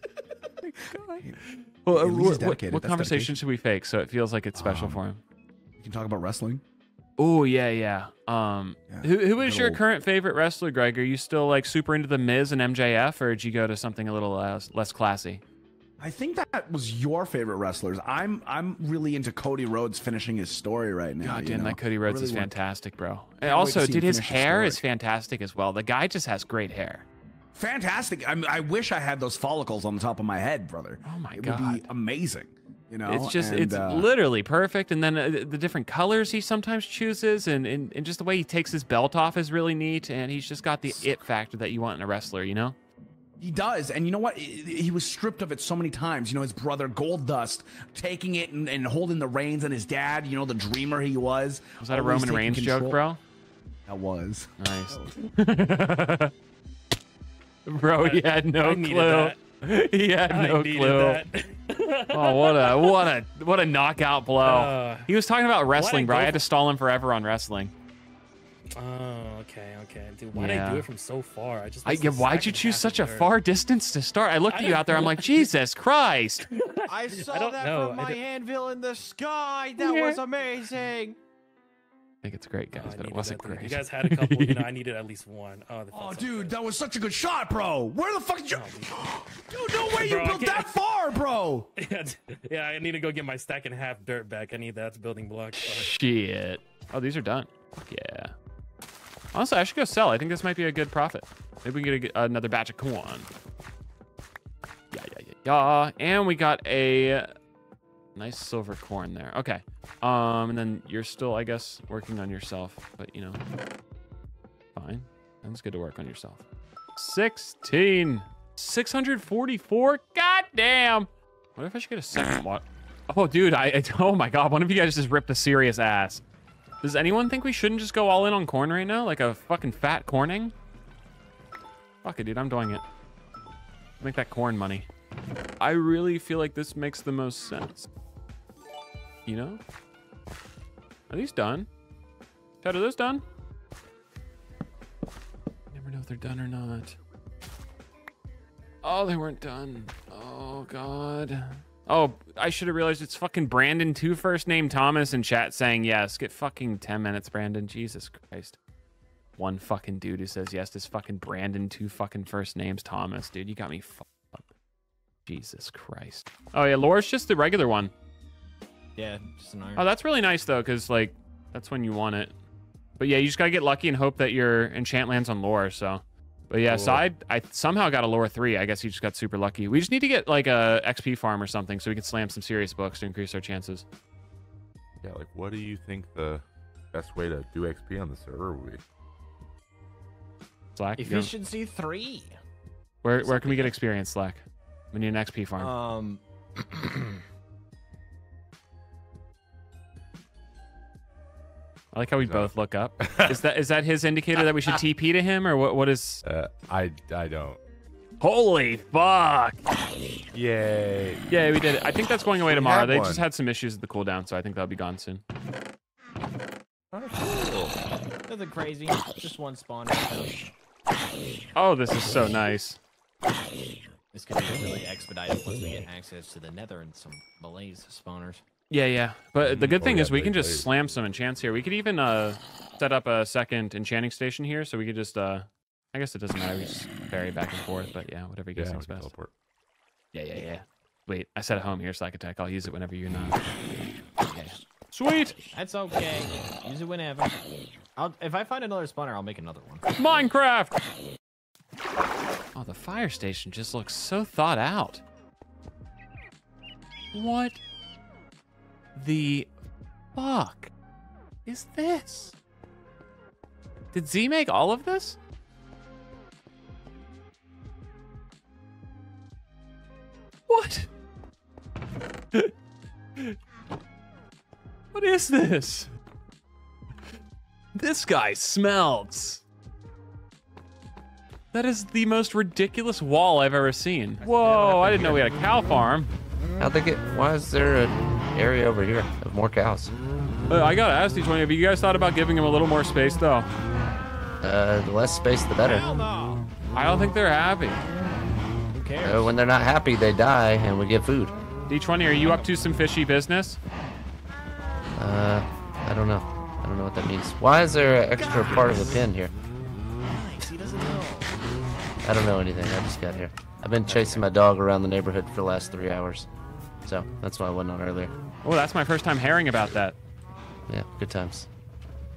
Well, least he's what- what, what conversation dedication. should we fake so it feels like it's special Um, for him? We can talk about wrestling. Oh yeah, yeah. Um, who who is your old- current favorite wrestler, Greg? Are you still like super into the Miz and MJF, or did you go to something a little less, less classy? I think that was your favorite wrestlers. I'm I'm really into Cody Rhodes finishing his story right now. God damn, know? that Cody Rhodes Really is fantastic, bro. And also, to see him dude, his finish his hair is fantastic as well. The guy just has great hair. Fantastic. I, I wish I had those follicles on the top of my head, brother. Oh my it god, would be amazing. You know, it's just And, it's uh, literally perfect. And then uh, the different colors he sometimes chooses, and, and and just the way he takes his belt off is really neat. And he's just got the it factor that you want in a wrestler, you know. He does, and you know what? He was stripped of it so many times. You know, his brother Goldust taking it and, and holding the reins, and his dad, you know, the dreamer he was. Was that a Roman Reigns joke, bro? That was. Nice. Bro, he had no I clue. He had I no clue. that. oh, what a what a what a knockout blow. Uh, he was talking about wrestling, bro. I had to stall him forever on wrestling. Oh, okay, okay. Dude, why did I do it from so far? I just I, yeah, why'd you choose such a of third. far distance to start? I looked I at you out there. I'm like, Jesus Christ. I saw don't that know. from my don't- anvil in the sky. That Yeah. was amazing. I think it's great, Oh, guys, I but it wasn't great. You guys had a couple. you know, I needed at least one. Oh, the Oh, dude, that was such a good shot, bro. Where the fuck did you? Oh, dude, no way you Bro, I built that far, bro. yeah, yeah, I need to go get my stack and half dirt back. I need that. Building blocks. Shit. Oh, these are done. Fuck yeah. Honestly, I should go sell. I think this might be a good profit. Maybe we can get a, another batch of corn. Yeah, yeah, yeah, yeah. And we got a nice silver corn there. Okay. Um, and then you're still, I guess, working on yourself, but you know, fine. Sounds good to work on yourself. 16. 644. God damn. What if I should get a second one? Oh, dude, I, I oh my god, one of you guys just ripped a serious ass. Does anyone think we shouldn't just go all in on corn right now? Like a fucking fat corning? Fuck it, dude, I'm doing it. Make that corn money. I really feel like this makes the most sense. You know? Are these done? Chad, are those done? Never know if they're done or not. Oh, they weren't done. Oh, God. Oh, I should have realized it's fucking Brandon, two first name Thomas in chat saying yes. Get fucking 10 minutes, Brandon. Jesus Christ. One fucking dude who says yes. This fucking Brandon, two fucking first names Thomas. Dude, you got me fucked up. Jesus Christ. Oh, yeah, Laura's just the regular one. Yeah, just an iron. Oh, that's really nice, though, because, like, that's when you want it. But yeah, you just gotta get lucky and hope that your enchant lands on lure, so. But yeah, Cool. side, I somehow got a lure three. I guess you just got super lucky. We just need to get, like, a XP farm or something so we can slam some serious books to increase our chances. Yeah, like what do you think the best way to do XP on the server would be? Slack, you go- Efficiency three. where, where can we get experience, Slack? We need an XP farm. Um. I like how we both look up. is that is that his indicator that we should TP to him, or what? What is? Uh, I I don't. Holy fuck! Yay! Yeah, we did it. I think that's going away tomorrow. They one. just had some issues with the cooldown, so I think that'll be gone soon. Nothing crazy. Just one spawner. Oh, this is so nice. This could be really expedited once we get access to the Nether and some Malays spawners. Yeah, yeah. But the good Oh, thing yeah, is we can just blade. slam some enchants here. We could even uh set up a second enchanting station here, so we could just uh I guess it doesn't matter. We just vary back and forth, but yeah, whatever you guys Yeah, think's we can best. teleport. Yeah, yeah, yeah. Wait, I set a home here, Slack Attack. I'll use it whenever you're not. Okay. Sweet. That's okay. Use it whenever. I'll, if I find another spawner, I'll make another one. Minecraft. Oh, the fire station just looks so thought out. What the fuck is this? Did Z make all of this? What? what is this? This guy smells That is the most ridiculous wall I've ever seen. Whoa, I didn't know we had a cow farm. How'd they get? Why is there an area over here of more cows? Uh, I gotta ask each one of you, you guys thought about giving them a little more space though? Uh, the less space, the better. I don't think they're happy. Who cares? Uh, when they're not happy, they die, and we get food. D20, are you up to some fishy business? Uh, I don't know. I don't know what that means. Why is there an extra part of the pin here? Nice, he doesn't know. I don't know anything. I just got here. I've been chasing my dog around the neighborhood for the last three hours, so that's why I wasn't on earlier. Oh, that's my first time hearing about that. Yeah, good times.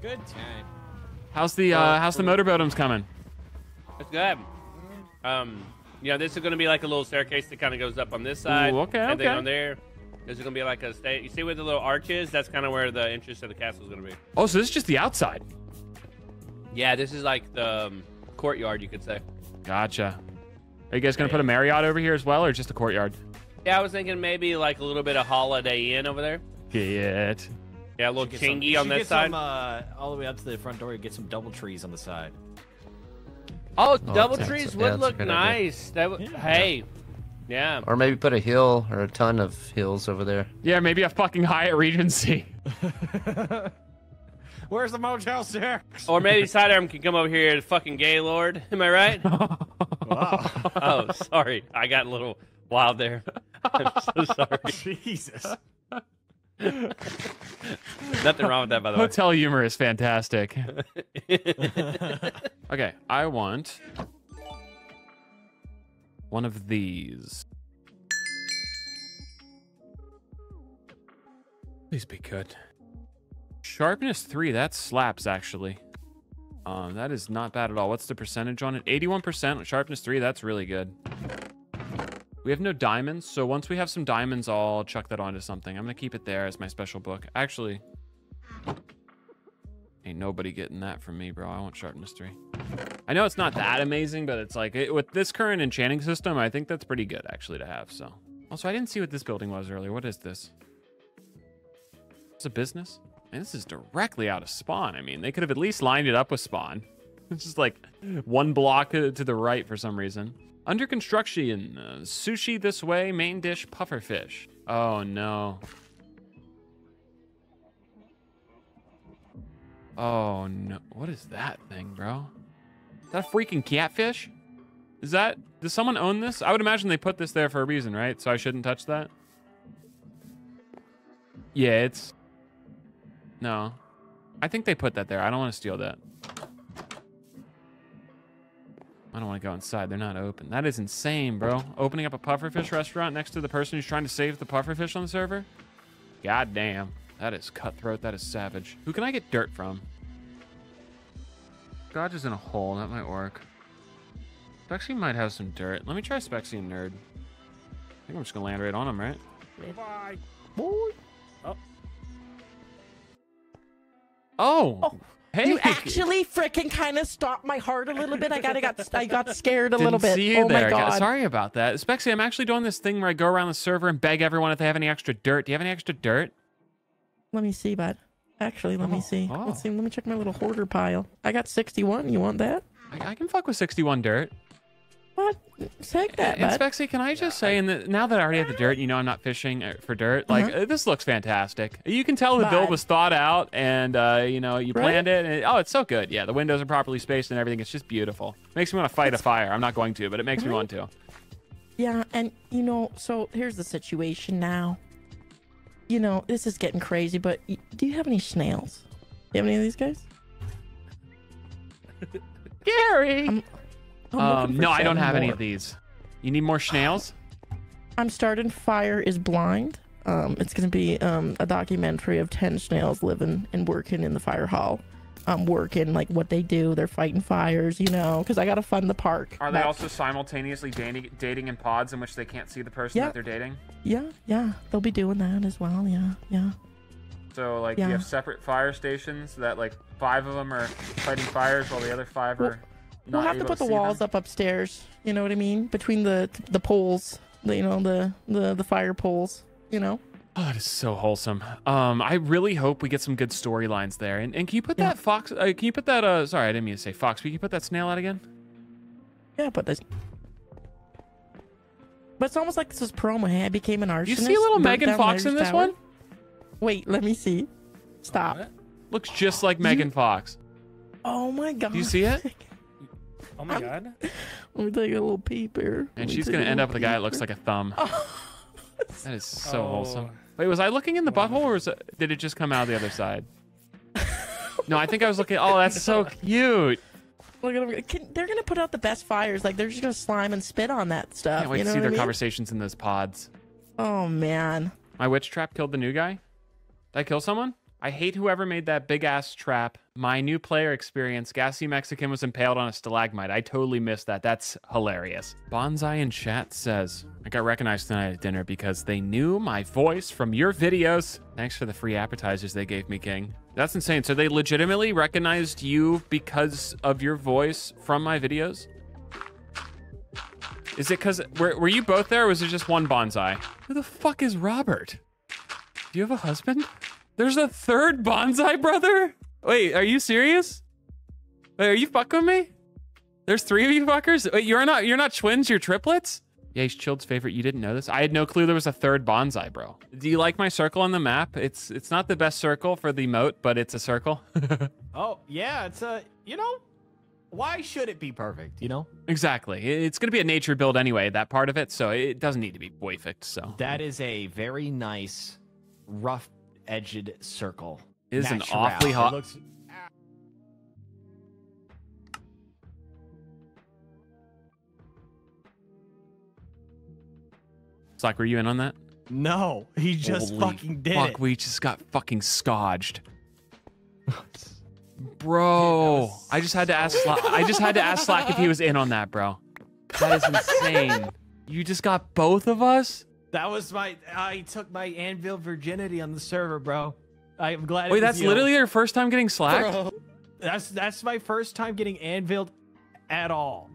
Good time. How's the uh, how's the motorboatums coming? It's good. Um, yeah, this is going to be like a little staircase that kind of goes up on this side. Ooh, okay, and then okay. on there, there's going to be like a state. You see where the little arch is? That's kind of where the entrance to the castle is going to be. Oh, so this is just the outside. Yeah, this is like the um, courtyard, you could say. Gotcha. Are you guys gonna put a Marriott over here as well, or just a courtyard? Yeah, I was thinking maybe like a little bit of Holiday Inn over there. Get. Yeah, a little Get chingy on should this get side. Some, uh, all the way up to the front door, you get some double trees on the side. Oh, Oh, double that's- trees yeah, would that's a look good idea. nice. That would. Hey, yeah. Or maybe put a hill or a ton of hills over there. Yeah, maybe a fucking Hyatt Regency. Where's the Motel 6? Or maybe Sidearm can come over here to fucking Gaylord. Am I right? Wow. oh, sorry. I got a little wild there. I'm so sorry. Jesus. Nothing wrong with that, by the way. Hotel humor is fantastic. okay, I want one of these. Please be good. Sharpness three, that slaps actually. Um, that is not bad at all. What's the percentage on it? 81% sharpness three, that's really good. We have no diamonds, so once we have some diamonds, I'll chuck that onto something. I'm gonna keep it there as my special book. Actually, ain't nobody getting that from me, bro. I want sharpness three. I know it's not that amazing, but it's like it, with this current enchanting system, I think that's pretty good actually to have. So, also, I didn't see what this building was earlier. What is this? It's a business. And this is directly out of spawn. I mean, they could have at least lined it up with spawn. It's just like one block to the right for some reason. Under construction, uh, sushi this way, main dish puffer fish. Oh no. Oh no. What is that thing, bro? Is that a freaking catfish? Is that, does someone own this? I would imagine they put this there for a reason, right? So I shouldn't touch that? Yeah, it's, no. I think they put that there. I don't want to steal that. I don't want to go inside. They're not open. That is insane, bro. Opening up a pufferfish restaurant next to the person who's trying to save the pufferfish on the server? God damn. That is cutthroat. That is savage. Who can I get dirt from? Dodge is in a hole. That might work. Spexy might have some dirt. Let me try Spexy and Nerd. I think I'm just going to land right on him, right? Bye. Boy. Oh. oh. Hey. You actually freaking kind of stopped my heart a little bit. I got, I got, I got scared a Didn't little bit. see you oh there. my god! Sorry about that. Spexy, I'm actually doing this thing where I go around the server and beg everyone if they have any extra dirt. Do you have any extra dirt? Let me see, bud. Actually, let me oh, see. oh. Let's see. Let me check my little hoarder pile. I got 61. You want that? I, I can fuck with 61 dirt. What? Take that, And bud. Spexy, can I just say, and the, now that I already have the dirt, you know I'm not fishing uh, for dirt. Like Uh-huh. uh, this looks fantastic. You can tell the build was thought out, and uh, you know you Right? planned it. And, oh, it's so good. Yeah, the windows are properly spaced and everything. It's just beautiful. Makes me want to fight a fire. I'm not going to, but it makes me want to. Yeah, and you know, so here's the situation now. You know, this is getting crazy, but do you have any snails? You have any of these guys? Gary. I'm, I'm Um, no, I don't seven have any of these. You need more snails? I'm starting Fire is Blind. Um, it's going to be um, a documentary of 10 snails living and working in the fire hall. Um, working, like what they do. They're fighting fires, you know, because I got to fund the park. Are they That- also simultaneously dating, dating in pods in which they can't see the person Yeah. that they're dating? Yeah, yeah. They'll be doing that as well. Yeah, yeah. So like Yeah. you have separate fire stations that like five of them are fighting fires while the other five Well, are. We'll have to put the walls them? up upstairs. You know what I mean? Between the the poles, the, you know, the the the fire poles. You know. Oh, it is so wholesome. Um, I really hope we get some good storylines there. And, and can you put that fox? Uh, can you put that? Uh, sorry, I didn't mean to say fox. But can you put that snail out again? Yeah, but this. But it's almost like this is promo. Hey, I became an arsonist. You see a little Megan Fox in this tower. one? Wait, let me see. Stop. Looks just like Megan Fox. Oh my god. Do you see it? Oh my god. Let me take a little peep here. And she's gonna end up with a guy that looks like a thumb. Oh. That is so oh. wholesome. Wait, was I looking in the butthole, or was it, did it just come out of the other side? no, I think I was looking. Oh, that's so cute. Look at them. Can, they're gonna put out the best fires. Like they're just gonna slime and spit on that stuff. Can't wait you to see their I mean? conversations in those pods. Oh man. My witch trap killed the new guy. Did I kill someone? I hate whoever made that big ass trap. My new player experience. Gassy Mexican was impaled on a stalagmite. I totally missed that. That's hilarious. Bonsai in chat says, I got recognized tonight at dinner because they knew my voice from your videos. Thanks for the free appetizers they gave me, King. That's insane. So they legitimately recognized you because of your voice from my videos? Is it because were, were you both there or was it just one bonsai? Who the fuck is Robert? Do you have a husband? There's a third bonsai brother? Wait, are you serious? Wait, are you fucking with me? There's three of you fuckers? Wait, you're not you're not twins, you're triplets? Yeah, he's Chilled's favorite. You didn't know this? I had no clue there was a third bonsai, bro. Do you like my circle on the map? It's it's not the best circle for the moat, but it's a circle. Oh yeah, it's a you know, why should it be perfect? You know, exactly. It's gonna be a nature build anyway, that part of it, so it doesn't need to be perfect. So that is a very nice, rough-edged circle. It is an Natural. awfully It hot- looks- Slack, were you in on that? No, he just Holy fucking did fuck, it. we just got fucking scodged. Bro, I just had to ask Slack. I just had to ask Slack if he was in on that, bro. That is insane. You just got both of us? That was my. I took my anvil virginity on the server, bro. I'm glad. Wait, was that's you. literally your first time getting slacked? Bro. That's that's my first time getting anviled at all.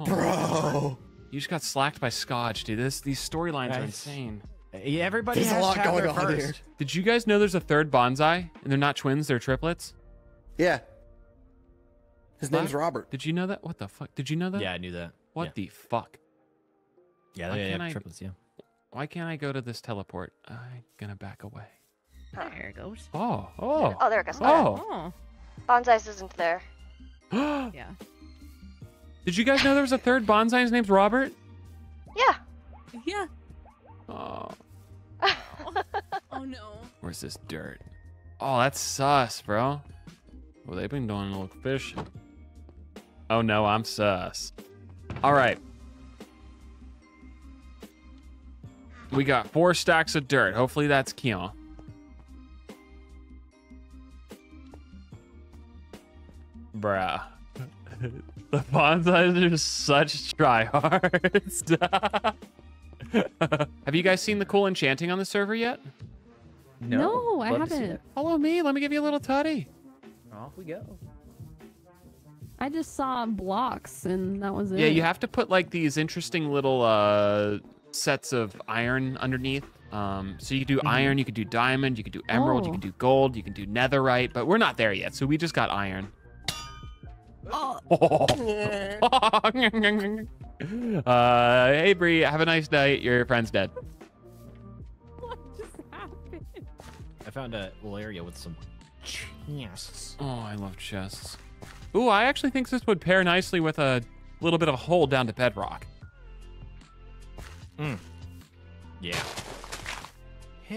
Oh bro. You just got slacked by Scotch, dude. This these storylines are insane. Yeah, everybody has a to have their first. Did you guys know there's a third bonsai and they're not twins, they're triplets? Yeah. His What? name's Robert. Did you know that? What the fuck? Did you know that? Yeah, I knew that. What Yeah. the fuck? Yeah, Why they can't have triplets. Yeah. Why can't I go to this teleport? I'm gonna back away. There it goes. Oh, oh. Oh, there it goes. Oh. oh. Bonsai's isn't there. yeah. Did you guys know there was a third bonsai? His name's Robert? Yeah. Yeah. Oh. Oh no. Where's this dirt? Oh, that's sus, bro. Well, they've been doing a little fishing. Oh no, I'm sus. All right. We got four stacks of dirt. Hopefully that's Keon. Bruh. the bonsais are such tryhards. Have you guys seen the cool enchanting on the server yet? No, I haven't. Follow me. Let me give you a little tutty. Off we go. I just saw blocks and that was it. Yeah, you have to put like these interesting little uh sets of iron underneath. Um, so you can do iron, you can do diamond, you can do emerald, you Oh. can do gold, you can do netherite, but we're not there yet. So we just got iron. Oh. uh, hey Bree, have a nice night. Your friend's dead. What just happened? I found a little area with some chests. Oh, I love chests. Ooh, I actually think this would pair nicely with a little bit of a hole down to bedrock. Mm. Yeah.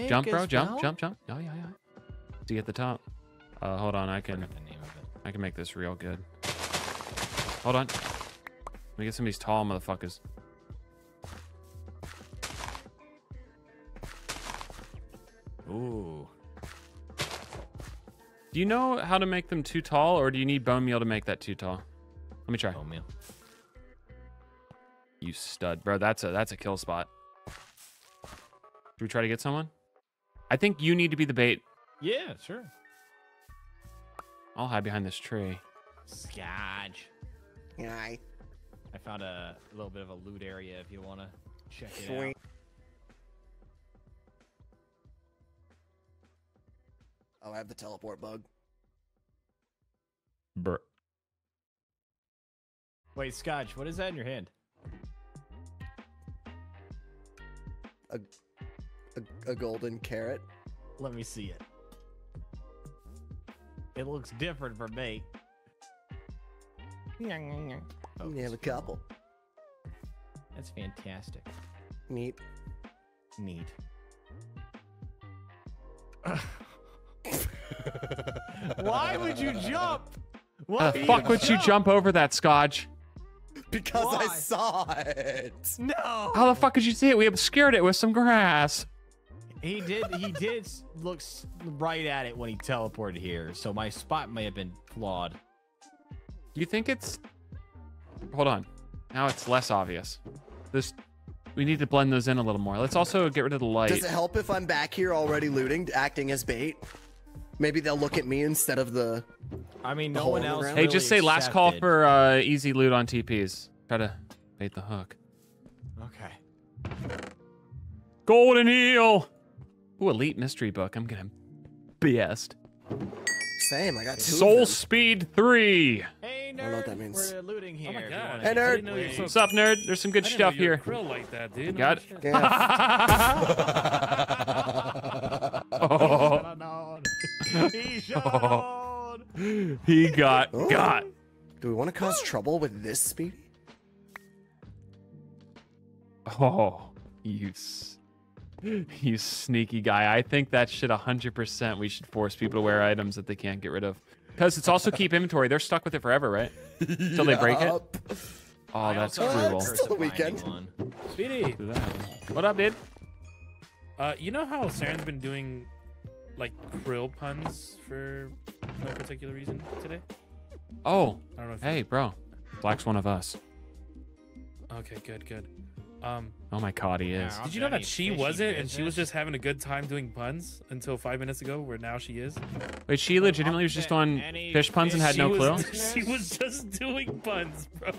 jump, bro, jump, well. jump, jump. Oh yeah, yeah. See at the top. Uh, hold on, I can. I can make this real good. Hold on. Let me get some of these tall motherfuckers. Ooh. Do you know how to make them too tall, or do you need bone meal to make that too tall? Let me try. Bone meal. You stud, bro. That's a that's a kill spot. Should we try to get someone? I think you need to be the bait. Yeah, sure. I'll hide behind this tree. Scotch. Yeah. I found a little bit of a loot area if you want to check it Sweet. out. Oh, I have the teleport bug. Br- Wait, Scotch, what is that in your hand? A, a, a golden carrot. Let me see it. It looks different for me. Oh, you have a couple. That's fantastic. Neat. Neat. Why would you jump? How uh, the fuck would you jump over that scotch? Because I saw it. No. How the fuck did you see it? We obscured it with some grass. He did. He did look right at it when he teleported here, so my spot may have been flawed. You think it's? Hold on. Now it's less obvious. This, we need to blend those in a little more. Let's also get rid of the light. Does it help if I'm back here already looting, acting as bait? Maybe they'll look at me instead of the. I mean, the no one else. ground? Hey, just say last call accepted. for uh, easy loot on TPs. Try to bait the hook. Okay. Golden Heel. Ooh, elite mystery book. I'm gonna best. Same. I got two. of Soul them. Speed three. Hey, I don't know what that means. We're looting here. Oh my god. Hey, nerd. I didn't know you were so- What's up, nerd? There's some good I didn't know stuff you here. Krill like that, dude. Got Holy it. shit. He showed. he got Oh. got. Do we want to cause trouble with this Speedy? Oh, you, you sneaky guy. I think that should 100%. We should force people to wear items that they can't get rid of. Because it's also keep inventory. They're stuck with it forever, right? Until they break it. Oh, that's also cruel. It's still the weekend. Speedy, What up, dude? uh, you know how Saren's been doing like krill puns for no particular reason today? Oh, I don't know if hey, bro. Black's one of us. Okay, good, good. Um, Oh my god, he is. did you know that she wasn't, and she was just having a good time doing puns until five minutes ago, where now she is? Wait, she legitimately was just on fish puns and had She no was- clue? She was just doing puns, bro.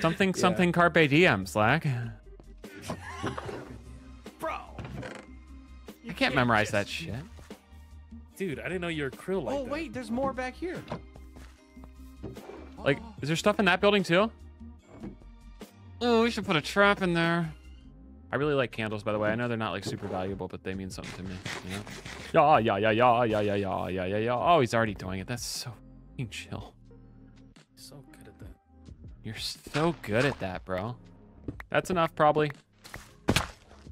Something, Yeah. something carpe diem, Slack. Bro. You can't memorize that shit. Dude, I didn't know you were krill like Oh that. wait, there's more back here. Like, is there stuff in that building too? Oh, we should put a trap in there. I really like candles, by the way. I know they're not like super valuable, but they mean something to me. You know? Yeah, yeah, yeah, yeah, yeah, yeah, yeah, yeah, yeah, yeah. Oh, he's already doing it. That's so fucking chill. So good at that. You're so good at that, bro. That's enough, probably.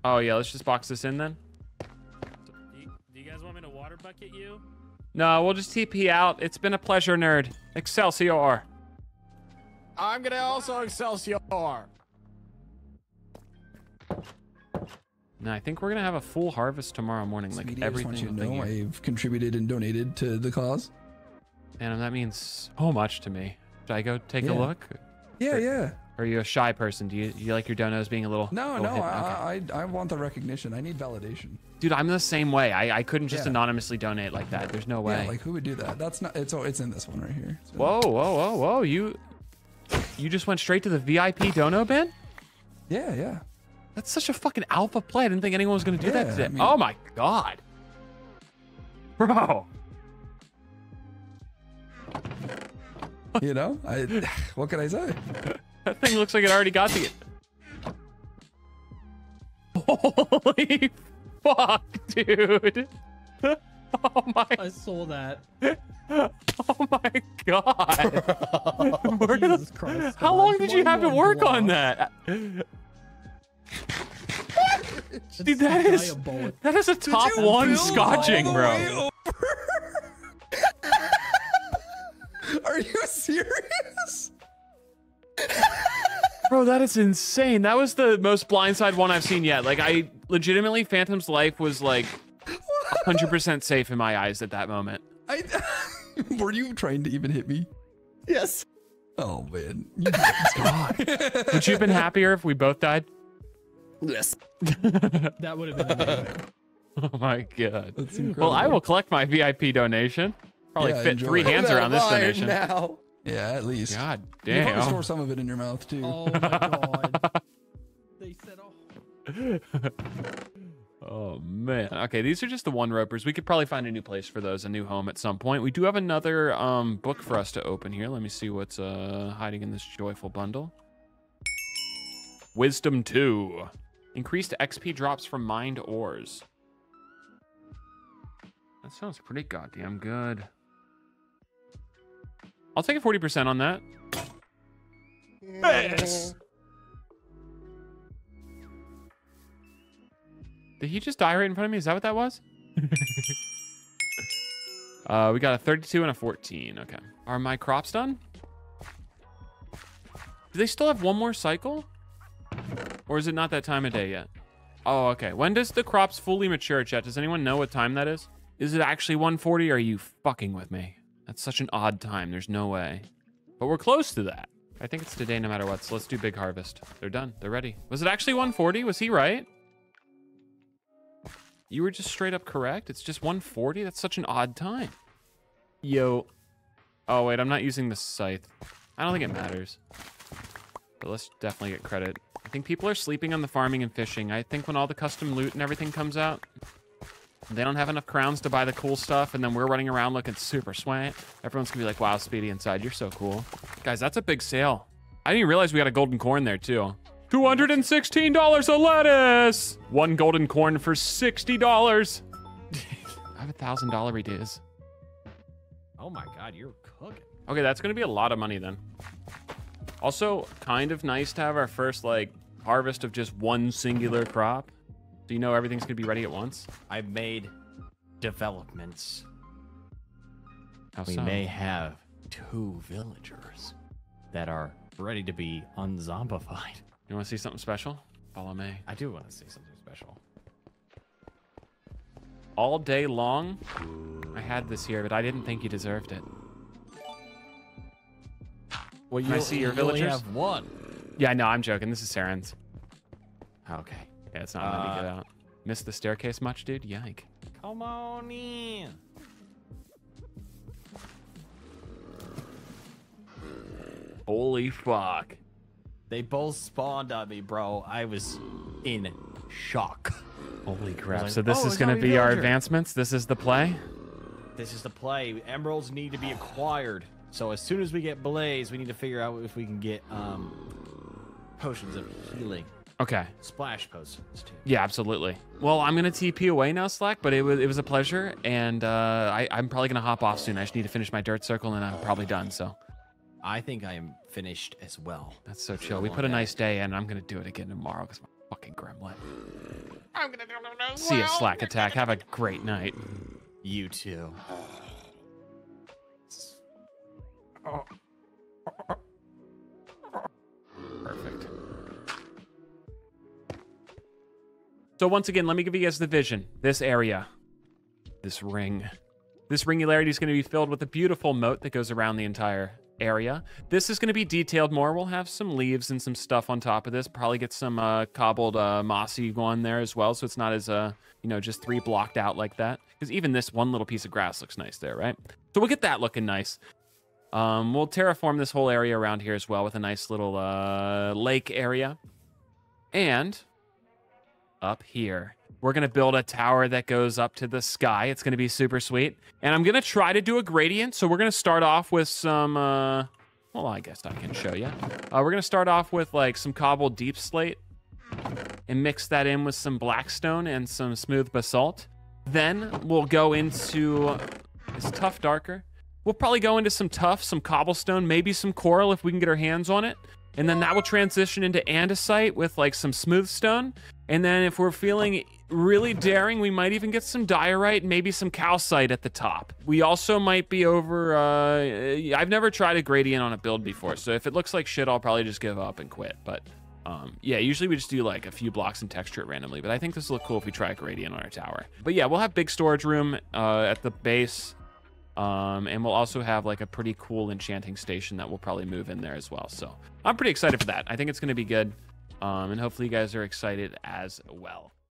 Oh yeah, let's just box this in then. Bucket you? No, we'll just TP out. It's been a pleasure, nerd. Excelsior. I'm gonna also Excelsior. Now, I think we're gonna have a full harvest tomorrow morning, like Speedy, I just everything. want you to know here. I've contributed and donated to the cause. And that means so much to me. Should I go take a look? Yeah, Or- yeah. Or are you a shy person? Do you, you like your donos being a little? No, little no? I, Okay. I, I want the recognition. I need validation. Dude, I'm the same way. I, I couldn't just Yeah. anonymously donate like that. There's no way. Yeah, like who would do that? That's not. It's oh, it's in this one right here. So- whoa, whoa, whoa, whoa! You, you just went straight to the VIP dono bin? Yeah, yeah. That's such a fucking alpha play. I didn't think anyone was gonna do that today. I mean- oh my god, bro! You know, I. What can I say? That thing looks like it already got the. Holy fuck, dude! Oh my! I saw that. Oh my god! Where did- Jesus Christ, How long did you why have to you work on that? Dude, that is diabolical. that is a top one scotching, all the way bro. Are you serious? Bro, that is insane. That was the most blindside one I've seen yet. Like, I legitimately, Phantom's life was like 100% safe in my eyes at that moment. I. Were you trying to even hit me? Yes. Oh man. God. Would you have been happier if we both died? Yes. That would have been amazing. Oh my god. That's Well, I will collect my VIP donation. Probably Yeah, fit enjoy three hands around this donation. Now. Yeah, at least. God damn. You can probably store some of it in your mouth too. Oh my god. They said, oh. oh man. Okay, these are just the one ropers. We could probably find a new place for those, a new home at some point. We do have another um, book for us to open here. Let me see what's uh, hiding in this joyful bundle. Wisdom 2. Increased XP drops from mined ores. That sounds pretty goddamn good. I'll take a 40% on that. Yes. Did he just die right in front of me? Is that what that was? uh, we got a 32 and a 14. Okay. Are my crops done? Do they still have one more cycle? Or is it not that time of day yet? Oh, okay. When does the crops fully mature, Chet? Does anyone know what time that is? Is it actually 140? Or are you fucking with me? That's such an odd time. There's no way. But we're close to that. I think it's today no matter what. So let's do big harvest. They're done. They're ready. Was it actually 140? Was he right? You were just straight up correct. It's just 140. That's such an odd time. Yo. Oh, wait. I'm not using the scythe. I don't think it matters. But let's definitely get credit. I think people are sleeping on the farming and fishing. I think when all the custom loot and everything comes out, they don't have enough crowns to buy the cool stuff, and then we're running around looking super swank. Everyone's gonna be like, wow, Speedy inside, you're so cool. Guys, that's a big sale. I didn't realize we got a golden corn there too. $216 a lettuce! One golden corn for $60. I have a thousand dollar ideas. Oh my god, you're cooking. Okay, that's gonna be a lot of money then. Also, kind of nice to have our first like harvest of just one singular crop. So you know everything's gonna be ready at once. I've made developments. How we so? may have two villagers that are ready to be unzombified. You want to see something special? Follow me. I do want to see something special. All day long, I had this here, but I didn't think you deserved it. Well, Can I you- see your you only have one. Yeah, no, I'm joking. This is Saren's. Okay. Yeah, it's not letting me get Uh, out. Missed the staircase much, dude? Yike. Come on in. Holy fuck. They both spawned on me, bro. I was in shock. Holy crap. was So this "Oh, is going to be be our villager." advancements? This is the play? This is the play. Emeralds need to be acquired. So as soon as we get Blaze, we need to figure out if we can get um potions of healing. Okay. Splash potions too. Yeah, absolutely. Well, I'm gonna TP away now, Slack, but it was it was a pleasure, and uh, I, I'm probably gonna hop off soon. I just need to finish my dirt circle, and I'm probably done. So I think I am finished as well. that's so chill. We put a nice day in. and I'm gonna do it again tomorrow because I'm a fucking gremlin. I'm gonna do it as See ya, well. Slack Attack. Have a great night. You too. Perfect. So once again, let me give you guys the vision. This area, this ring, this ringularity is going to be filled with a beautiful moat that goes around the entire area. This is going to be detailed more. We'll have some leaves and some stuff on top of this. Probably get some uh, cobbled uh, mossy going there as well, so it's not as uh, you know just three blocked out like that. Because even this one little piece of grass looks nice there, right? So we'll get that looking nice. Um, we'll terraform this whole area around here as well with a nice little uh, lake area. And up here, we're going to build a tower that goes up to the sky. It's going to be super sweet. And I'm going to try to do a gradient. So we're going to start off with some, uh, well, I guess I can show you. Uh, we're going to start off with like some cobble deepslate and mix that in with some blackstone and some smooth basalt. Then we'll go into, is tuff darker? We'll probably go into some tuff, some cobblestone, maybe some coral if we can get our hands on it. And then that will transition into andesite with like some smooth stone. And then if we're feeling really daring, we might even get some diorite, maybe some calcite at the top. We also might be over. Uh, I've never tried a gradient on a build before, so if it looks like shit, I'll probably just give up and quit. But um, yeah, usually we just do like a few blocks and texture it randomly. But I think this will look cool if we try a gradient on our tower. But yeah, we'll have big storage room uh, at the base. Um, and we'll also have like a pretty cool enchanting station that we'll probably move in there as well. So I'm pretty excited for that. I think it's going to be good. Um, and hopefully you guys are excited as well.